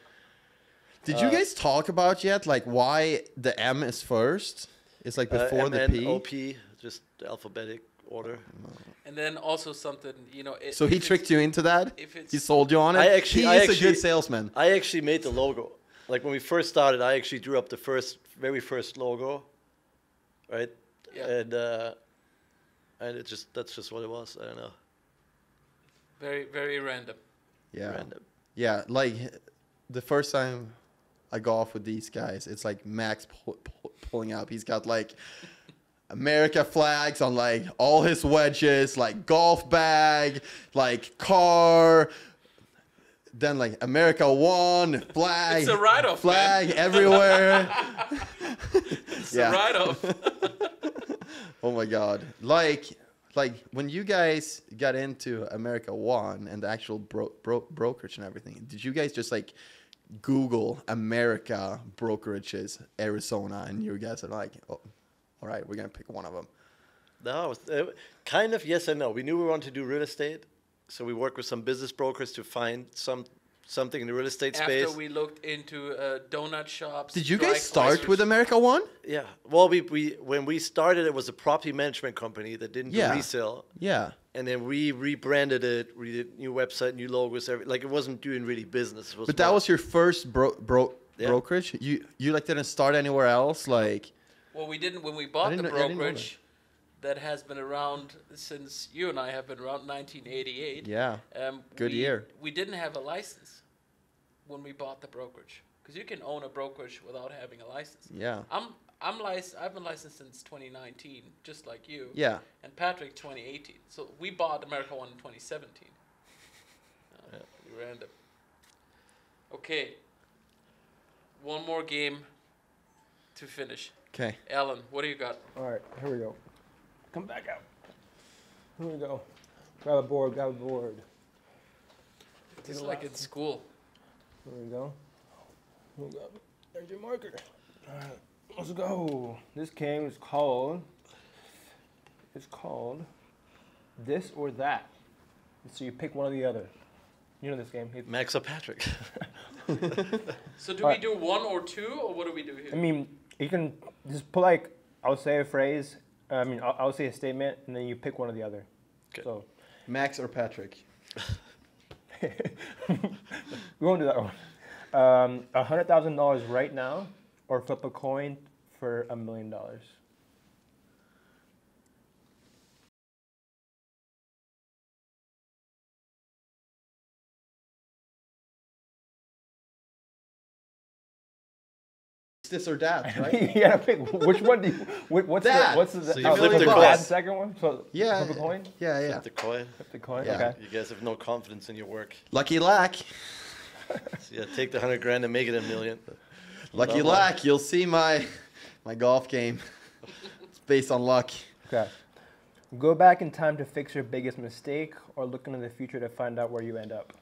Did Uh, you guys talk about yet, like why the M is first? It's like Uh, before the P. MNOP, just the alphabetic order. And then also something, you know. It, So he tricked you into that. if it's- He sold you on it. I actually- he I is a actually- good salesman. I actually made the logo. Like when we first started, I actually drew up the first, very first logo, right? Yeah. And uh, and it just that's just what it was. I don't know. Very, very random. Yeah. Random. Yeah, like the first time I golf with these guys, it's like Max pull, pull, pulling up. He's got like America flags on like all his wedges, like golf bag, like car. Then like America one flag. It's a write-off, Flag everywhere. (laughs) (laughs) It's Yeah. a write-off. (laughs) oh my god! Like like when you guys got into America One and the actual bro- bro- brokerage and everything, did you guys just like Google America brokerages Arizona and you guys are like, oh, all right, we're gonna pick one of them. No, it was, uh, kind of yes and no. We knew we wanted to do real estate, so we worked with some business brokers to find some something in the real estate After space. we looked into uh, donut shops. Did you guys start with. America One? yeah. Well, we, we when we started, it was a property management company that didn't Yeah. do resale, Yeah. And then we rebranded it. We did new website, new logos, every, like it wasn't doing really business. It was But that was your first bro- bro- Yeah. brokerage. You you like didn't start anywhere else, like. Well, we didn't when we bought the didn't know- I didn't know brokerage. That has been around since you and I have been around 1988. Yeah. Um, Good we, year. We didn't have a license when we bought the brokerage because you can own a brokerage without having a license. Yeah. I'm I'm licensed. I've been licensed since 2019, just like you. Yeah. And Patrick 2018. So we bought America One in 2017. (laughs) Uh, we random. Okay. One more game to finish. Okay. Alan, what do you got? All right, here we go. Come back out. Here we go. Grab a board, grab a board. It's like in school. Here we go. Here we go. There's your marker. All right, let's go. This game is called. It's called this or that. So you pick one or the other. You know this game. It- Max or Patrick. (laughs) So do Alright. we do one or two, or what do we do here? I mean, you can just put like I'll say a phrase. I mean, I'll, I'll say a statement, and then you pick one or the other. Okay. So Max or Patrick? (laughs) we won't do that one. Um, A hundred thousand dollars right now, or flip a coin for a million dollars. This or that, (laughs) right? you gotta pick which one do you? What, what's That. the what's the? So you oh, flip flip the the coin. last second one. So yeah. flip a coin. Yeah, yeah. Flip the coin. Flip the coin. Yeah. Okay. You guys have no confidence in your work. Lucky lack. So yeah, take the hundred grand and make it a million. (laughs) Lucky Lovely. lack. You'll see my my golf game. It's based on luck. Okay. Go back in time to fix your biggest mistake, or look into the future to find out where you end up.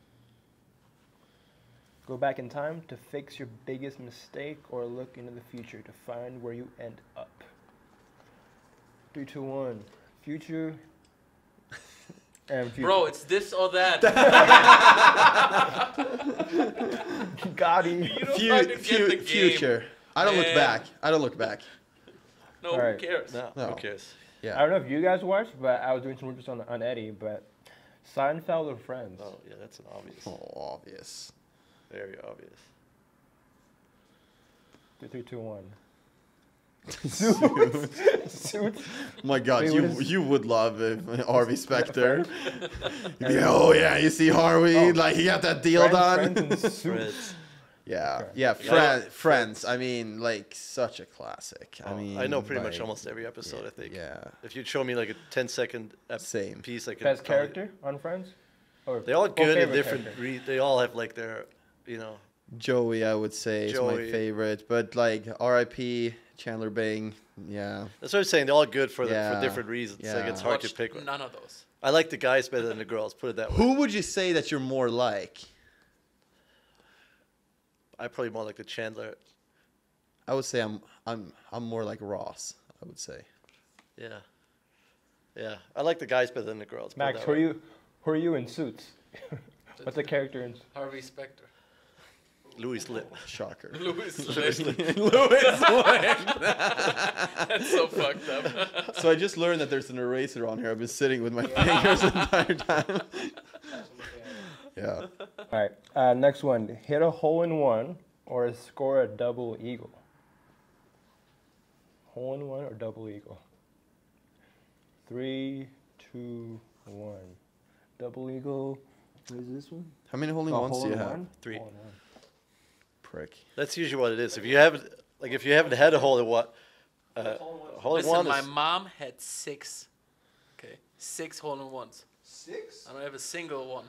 Go back in time to fix your biggest mistake, or look into the future to find where you end up. Three, two, one. Future. And future. Bro, it's this or that. (laughs) Gotti. you don't Fu- fucking get fu- the game. future. I don't look Man. back. I don't look back. No, Alright. who cares? No, No. who cares? Yeah. I don't know if you guys watched, but I was doing some research on, on Eddie, but Seinfeld or Friends? Oh, yeah, that's an obvious. Oh, obvious. Very obvious. Three, three, two, one. Suits. Oh my God, Wait, you what is- you would love uh, Harvey (laughs) Specter. (laughs) You'd be, oh yeah, you see Harvey, Oh. like he got that deal Friends, done. Friends and (laughs) Suits. Friends. Yeah, Okay. yeah, Yeah. Friends. Friends. I mean, like such a classic. I Oh, mean, I know pretty much almost every episode. I think. Yeah, If you'd show me like a 10 second ep- Same. piece, like could. Best probably- character on Friends? Or They all good in different. Re- they all have like their, you know. Joey, I would say is my favorite, but like R.I.P. Chandler Bing. Yeah, That's what I'm saying. They're all good for the, Yeah. for different reasons. Like Yeah. it's hard to pick one. none of those. I like the guys better than the girls. Put it that way. who would you say that you're more like? I probably more like the Chandler. I would say I'm I'm I'm more like Ross. I would say. Yeah. Yeah. I like the guys better than the girls. Max, that who are you? Who are you in Suits? (laughs) What's the character in? Harvey Specter. Louis Litt. Shocker. (laughs) Louis Lane. (laughs) Louis (laughs) That's so fucked up. So I just learned that there's an eraser on here. I've been sitting with my fingers the entire time. yeah. All right. Uh, next one: hit a hole in one or score a double eagle. Hole in one or double eagle. Three, two, one. Double eagle. What is this one? How many holding Oh, ones hole do you have? one? Three. Hole in one. Prick. That's usually what it is. If you haven't, like, if you haven't had a hole in what, uh, hole in Listen, one my is mom had six. Okay, six hole in ones. Six? I don't have a single one.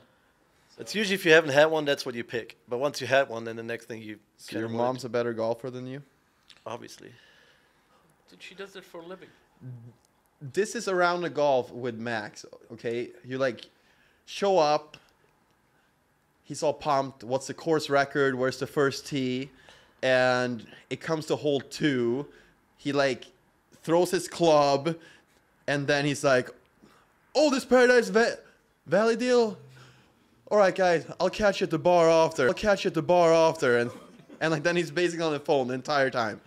It's usually if you haven't had one, that's what you pick. But once you had one, then the next thing you. So your wanna mom's a better golfer than you? obviously. Dude, she does it for a living. This is around the golf with Max, okay? You like show up. He's all pumped. What's the course record? Where's the first tee? And it comes to hole two. He like throws his club, and then he's like, "Oh, this Paradise Va- Valley deal. All right, guys, I'll catch you at the bar after. I'll catch you at the bar after." And and like then he's basically on the phone the entire time.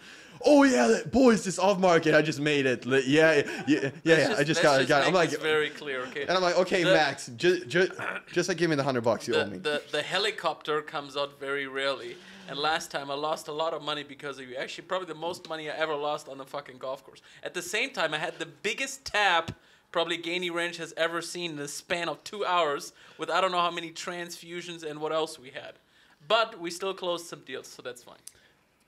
Oh yeah, boys, this off market, I just made it. Li- Yeah, yeah, yeah. Let's I just got it. Got it. I'm like, very clear, okay? and I'm like, okay, The- Max, just just just like give me the hundred bucks you the, owe me. the the helicopter comes out very rarely. And last time I lost a lot of money because of you. Actually, probably the most money I ever lost on a fucking golf course. At the same time, I had the biggest tap probably Gainey Ranch has ever seen in the span of two hours with I don't know how many transfusions and what else we had. But we still closed some deals, so that's fine.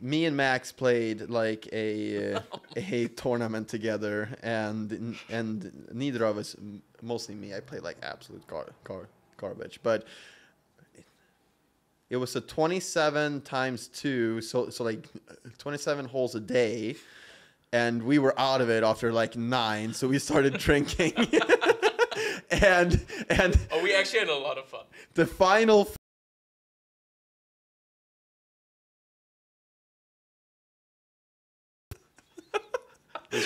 Me and Max played like a uh, (laughs) a tournament together, and and neither of us, mostly me, I played like absolute gar- gar- garbage. But it was a 27 times two, so so like 27 holes a day, and we were out of it after like nine, so we started (laughs) drinking. (laughs) and and Oh, we actually had a lot of fun. the final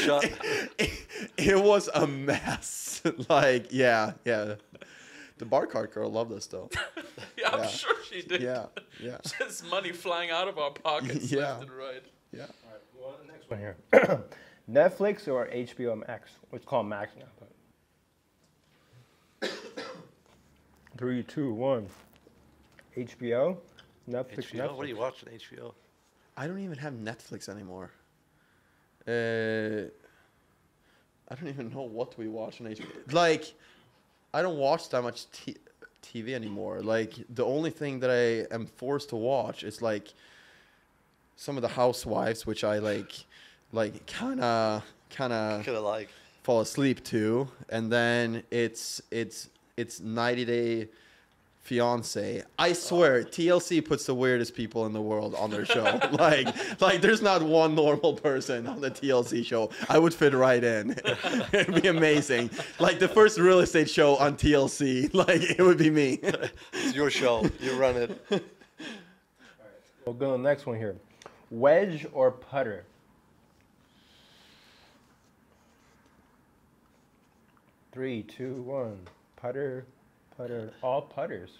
The shot. (laughs) it was a mess. (laughs) like, yeah, yeah. The bar cart girl loved us though. (laughs) Yeah, I'm Yeah. sure she did. Yeah, yeah, Just money flying out of our pockets Yeah. left and right. yeah. All right. Well, the Next one here. (coughs) Netflix or HBO Max? It's called Max now. But. (coughs) Three, two, one. HBO, Netflix, HBO. Netflix. What are you watching? HBO. I don't even have Netflix anymore. Uh, I don't even know what we watch on HBO. Like, I don't watch that much t- TV anymore. Like, the only thing that I am forced to watch is like some of the Housewives, which I like, like kind of, kind of Kind of like. fall asleep to, and then it's it's it's 90 Day Fiance. I swear, TLC puts the weirdest people in the world on their show. (laughs) like like there's not one normal person on the TLC show. I would fit right in. (laughs) It'd be amazing. Like the first real estate show on TLC. (laughs) Like it would be me. It's your show. You run it. We'll go to the next one here. Wedge or putter? Three, two, one. Putter, putter, all putters.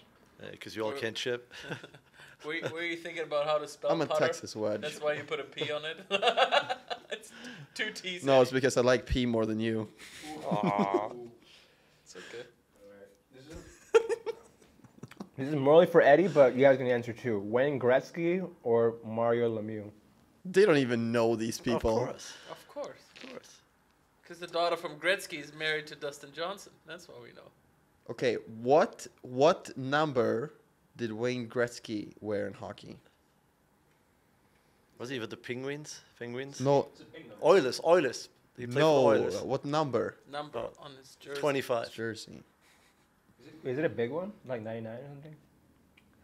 Because you all can't chip. (laughs) Were, were you thinking about how to spell I'm a putter? Texas wedge. That's why you put a P on it. (laughs) it's two T's. No, it's because I like P more than you. It's (laughs) okay. This is morally for Eddie, but you guys can answer too. Wayne Gretzky or Mario Lemieux? They don't even know these people. Of people. course. Of course. Of course. Because the daughter from Gretzky is married to Dustin Johnson. That's what we know. Okay, what what number did Wayne Gretzky wear in hockey? Was he with the Penguins? Penguins? No, Oilers. Oilers. He played no. for Oilers. What number? Number Oh. on his jersey. 25. Jersey. Is it a big one? Like 99 or something?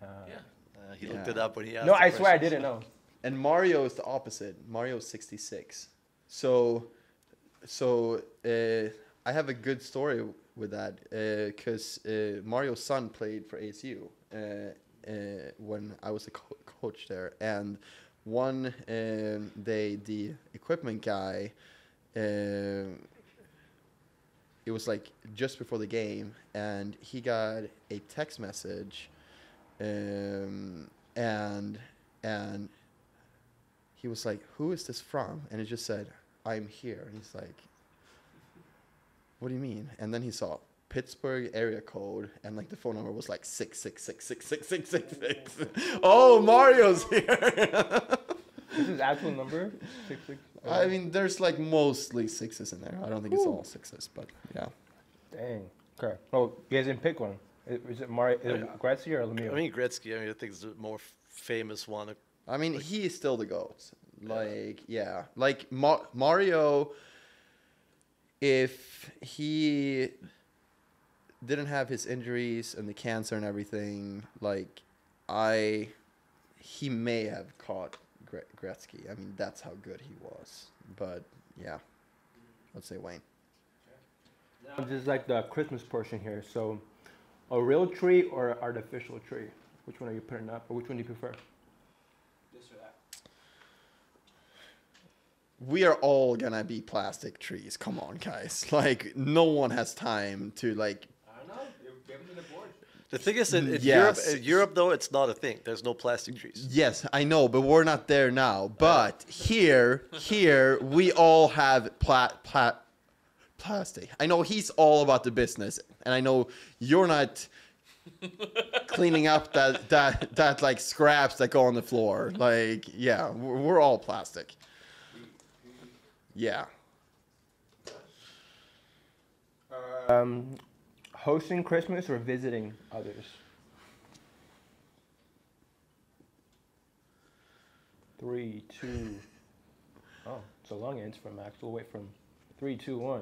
Uh, Yeah. Uh, he Yeah. looked it up when he asked. No, the I swear I question. didn't know. And Mario is the opposite. Mario is 66. So, so uh, I have a good story with that because uh, Mario's son played for ASU uh, uh, when I was a co- coach there, and one um, day the equipment guy. um it was like just before the game, and he got a text message, um, and and he was like, "Who is this from?" And it just said, "I'm here." And he's like, "What do you mean?" And then he saw Pittsburgh area code, and like the phone number was like six six six six six six six six. (laughs) Oh, Mario's here. (laughs) This is actual number? Six, six. I mean, there's like mostly sixes in there. I don't think it's all sixes, but yeah. Dang. Okay. Oh, you guys didn't pick one. Is, is it Mario? Is it Gretzky or Lemieux? I mean, Gretzky, I mean, I think it's the more famous one. I mean, he is still the goat. Like, yeah, like Ma- Mario. If he didn't have his injuries and the cancer and everything, like, I, he may have caught Gre- Gretzky. I mean, that's how good he was. But yeah, let's say Wayne. This is like the Christmas portion here. So, a real tree or an artificial tree? Which one are you putting up, or which one do you prefer? We are all gonna be plastic trees. Come on, guys. (laughs) Like, no one has time to like. I don't know. The thing is, in, in Europe, Yes. in Europe, though, it's not a thing. There's no plastic trees. Yes, I know, but we're not there now. But here, here, we all have pla- pla- plastic. I know he's all about the business, and I know you're not (laughs) cleaning up that that that like scraps that go on the floor. Like, yeah, we're, we're all plastic. Yeah. Um, hosting Christmas or visiting others? Three, two. Oh, it's a long answer from Max. We'll wait from three, two, one.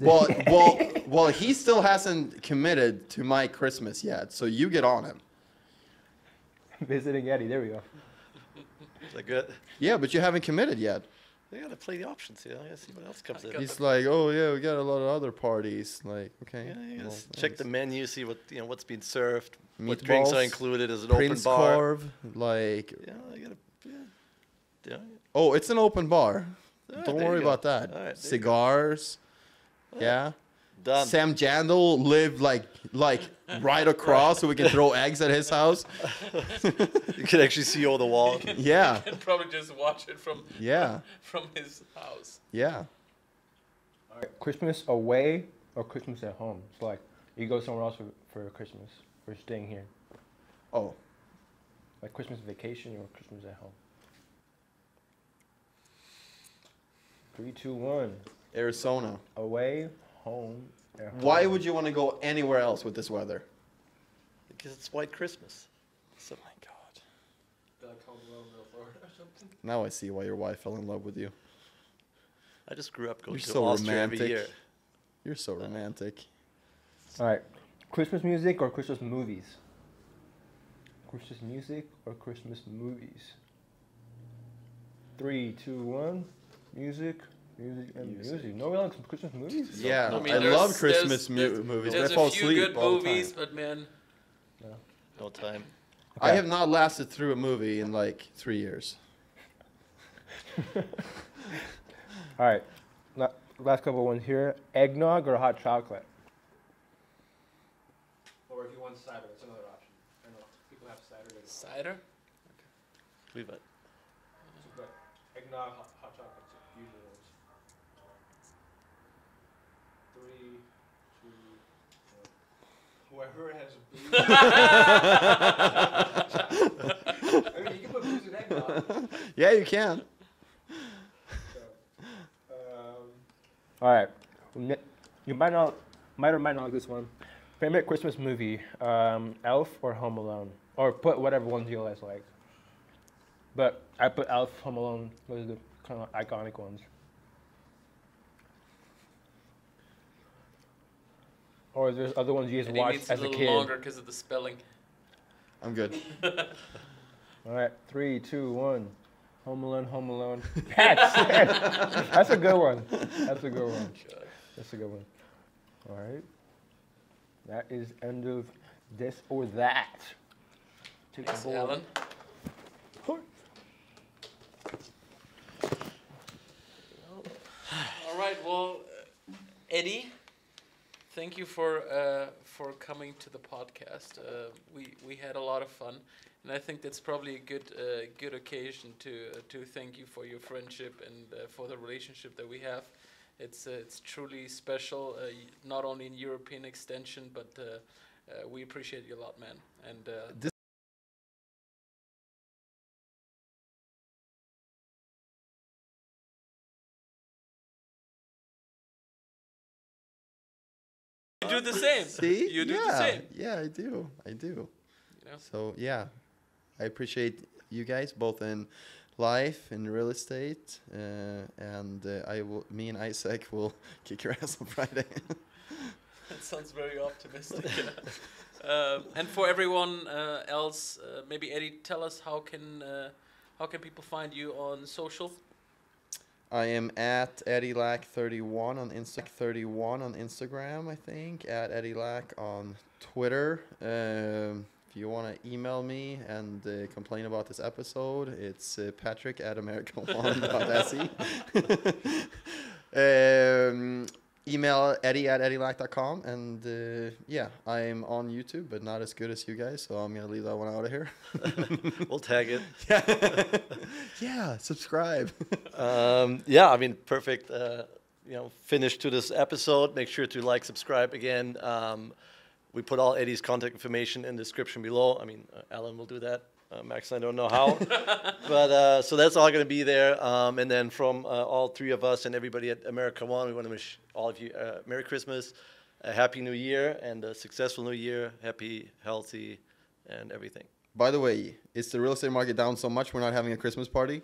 Well, (laughs) well, well. He still hasn't committed to my Christmas yet, so you get on him. visiting Eddie. There we go. Is that good? Yeah, but you haven't committed yet. They gotta play the options, you know. You gotta see what else comes in. He's like, oh yeah, we got a lot of other parties. Like, okay. Yeah, you well, check the menu, see what you know, what's being served, what drinks are included. Is it Prince open bar? Carve, like, Yeah, you gotta. Yeah. yeah. oh, it's an open bar. Alright, Don't worry about that. Alright, there you go. Cigars. Yeah. Done. Sam Jandal live like like right across, so we can throw eggs at his house. (laughs) you can actually see over the wall. (laughs) Yeah. can probably just watch it from Yeah. (laughs) from his house. Yeah. All right, Christmas away or Christmas at home? It's like you go somewhere else for, for Christmas or staying here. Oh, Like Christmas vacation or Christmas at home. Three, two, one. Arizona. Away, home. home. Why would you want to go anywhere else with this weather? Because it's White Christmas. So, my God. Now I see why your wife fell in love with you. I just grew up going You're to so Austria romantic. every year. You're so uh, romantic. All right, Christmas music or Christmas movies? Christmas music or Christmas movies? Three, two, one. Music, music, and music. No one likes Christmas movies. Yeah, I I, mean, there's- love Christmas there's- mu- there's- movies. There's I fall a few asleep good all movies, time. but man, No time. I have not lasted through a movie in like three years. (laughs) All right. Now, last couple ones here. Eggnog or hot chocolate? Or if you want cider, it's another option. I know people have cider. Cider? Leave it. But eggnog, hot, hot chocolate, usually ones. Three, two, one. Whoever has booze. (laughs) I mean, you can put booze in eggnog. Yeah, you can. Um, All right. Ne- You might not, might or might not like this one. Favorite Christmas movie: um, Elf or Home Alone, or put whatever ones you guys like. But I put Elf, Home Alone, those are the kind of iconic ones. Or there's other ones you guys And he watched needs a as a little kid. longer because of the spelling. I'm good. (laughs) All right, three, two, one. Home Alone, Home Alone. (laughs) (laughs) That's That's a good one. That's a good one. That's a good one. All right. That is end of this or that. Take Thanks, the board. Alan. All right. Well, uh, Eddie, thank you for uh, for coming to the podcast. Uh, we we had a lot of fun, and I think that's probably a good uh, good occasion to uh, to thank you for your friendship and uh, for the relationship that we have. It's uh, it's truly special, not only in European extension, but we appreciate you a lot, man. And the same. (laughs) See? you do yeah. the same. Yeah, I do. I do. You know? So yeah, I appreciate you guys both in life in real estate, uh, and uh, I will. Me and Isaac (laughs) will kick your ass on Friday. (laughs) That sounds very optimistic. um, and for everyone uh, else, uh, maybe Eddie, tell us how can uh, how can people find you on social? I am at Eddie Lack 31 on Insta 31 on Instagram, I think. At Eddie Lack on Twitter. Um, if you want to email me and uh, complain about this episode, it's uh, Patrick at American1.se. (laughs) um, email Eddie at EddieLack.com. And uh, yeah, I'm on YouTube, but not as good as you guys, so I'm going to leave that one out of here. (laughs) We'll tag it. (laughs) yeah, yeah subscribe. (laughs) Um, yeah, I mean, perfect. Uh, you know, finish to this episode. Make sure to like, subscribe again. Um, we put all Eddie's contact information in the description below. I mean, uh, Alan will do that. Uh, Max, I don't know how, (laughs) but uh, so that's all going to be there. Um, and then from uh, all three of us and everybody at America One, we want to wish all of you uh, Merry Christmas, a Happy New Year, and a successful New Year. Happy, healthy, and everything. By the way, is the real estate market down so much we're not having a Christmas party?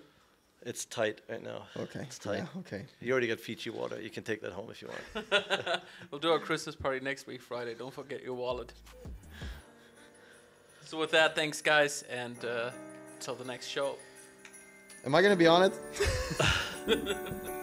It's tight right now. Okay. It's tight. Yeah, okay. You already got Fiji water. You can take that home if you want. (laughs) We'll do our Christmas party next week, Friday. Don't forget your wallet. So with that, thanks guys, and uh, till the next show. Am I gonna be on it? (laughs) (laughs)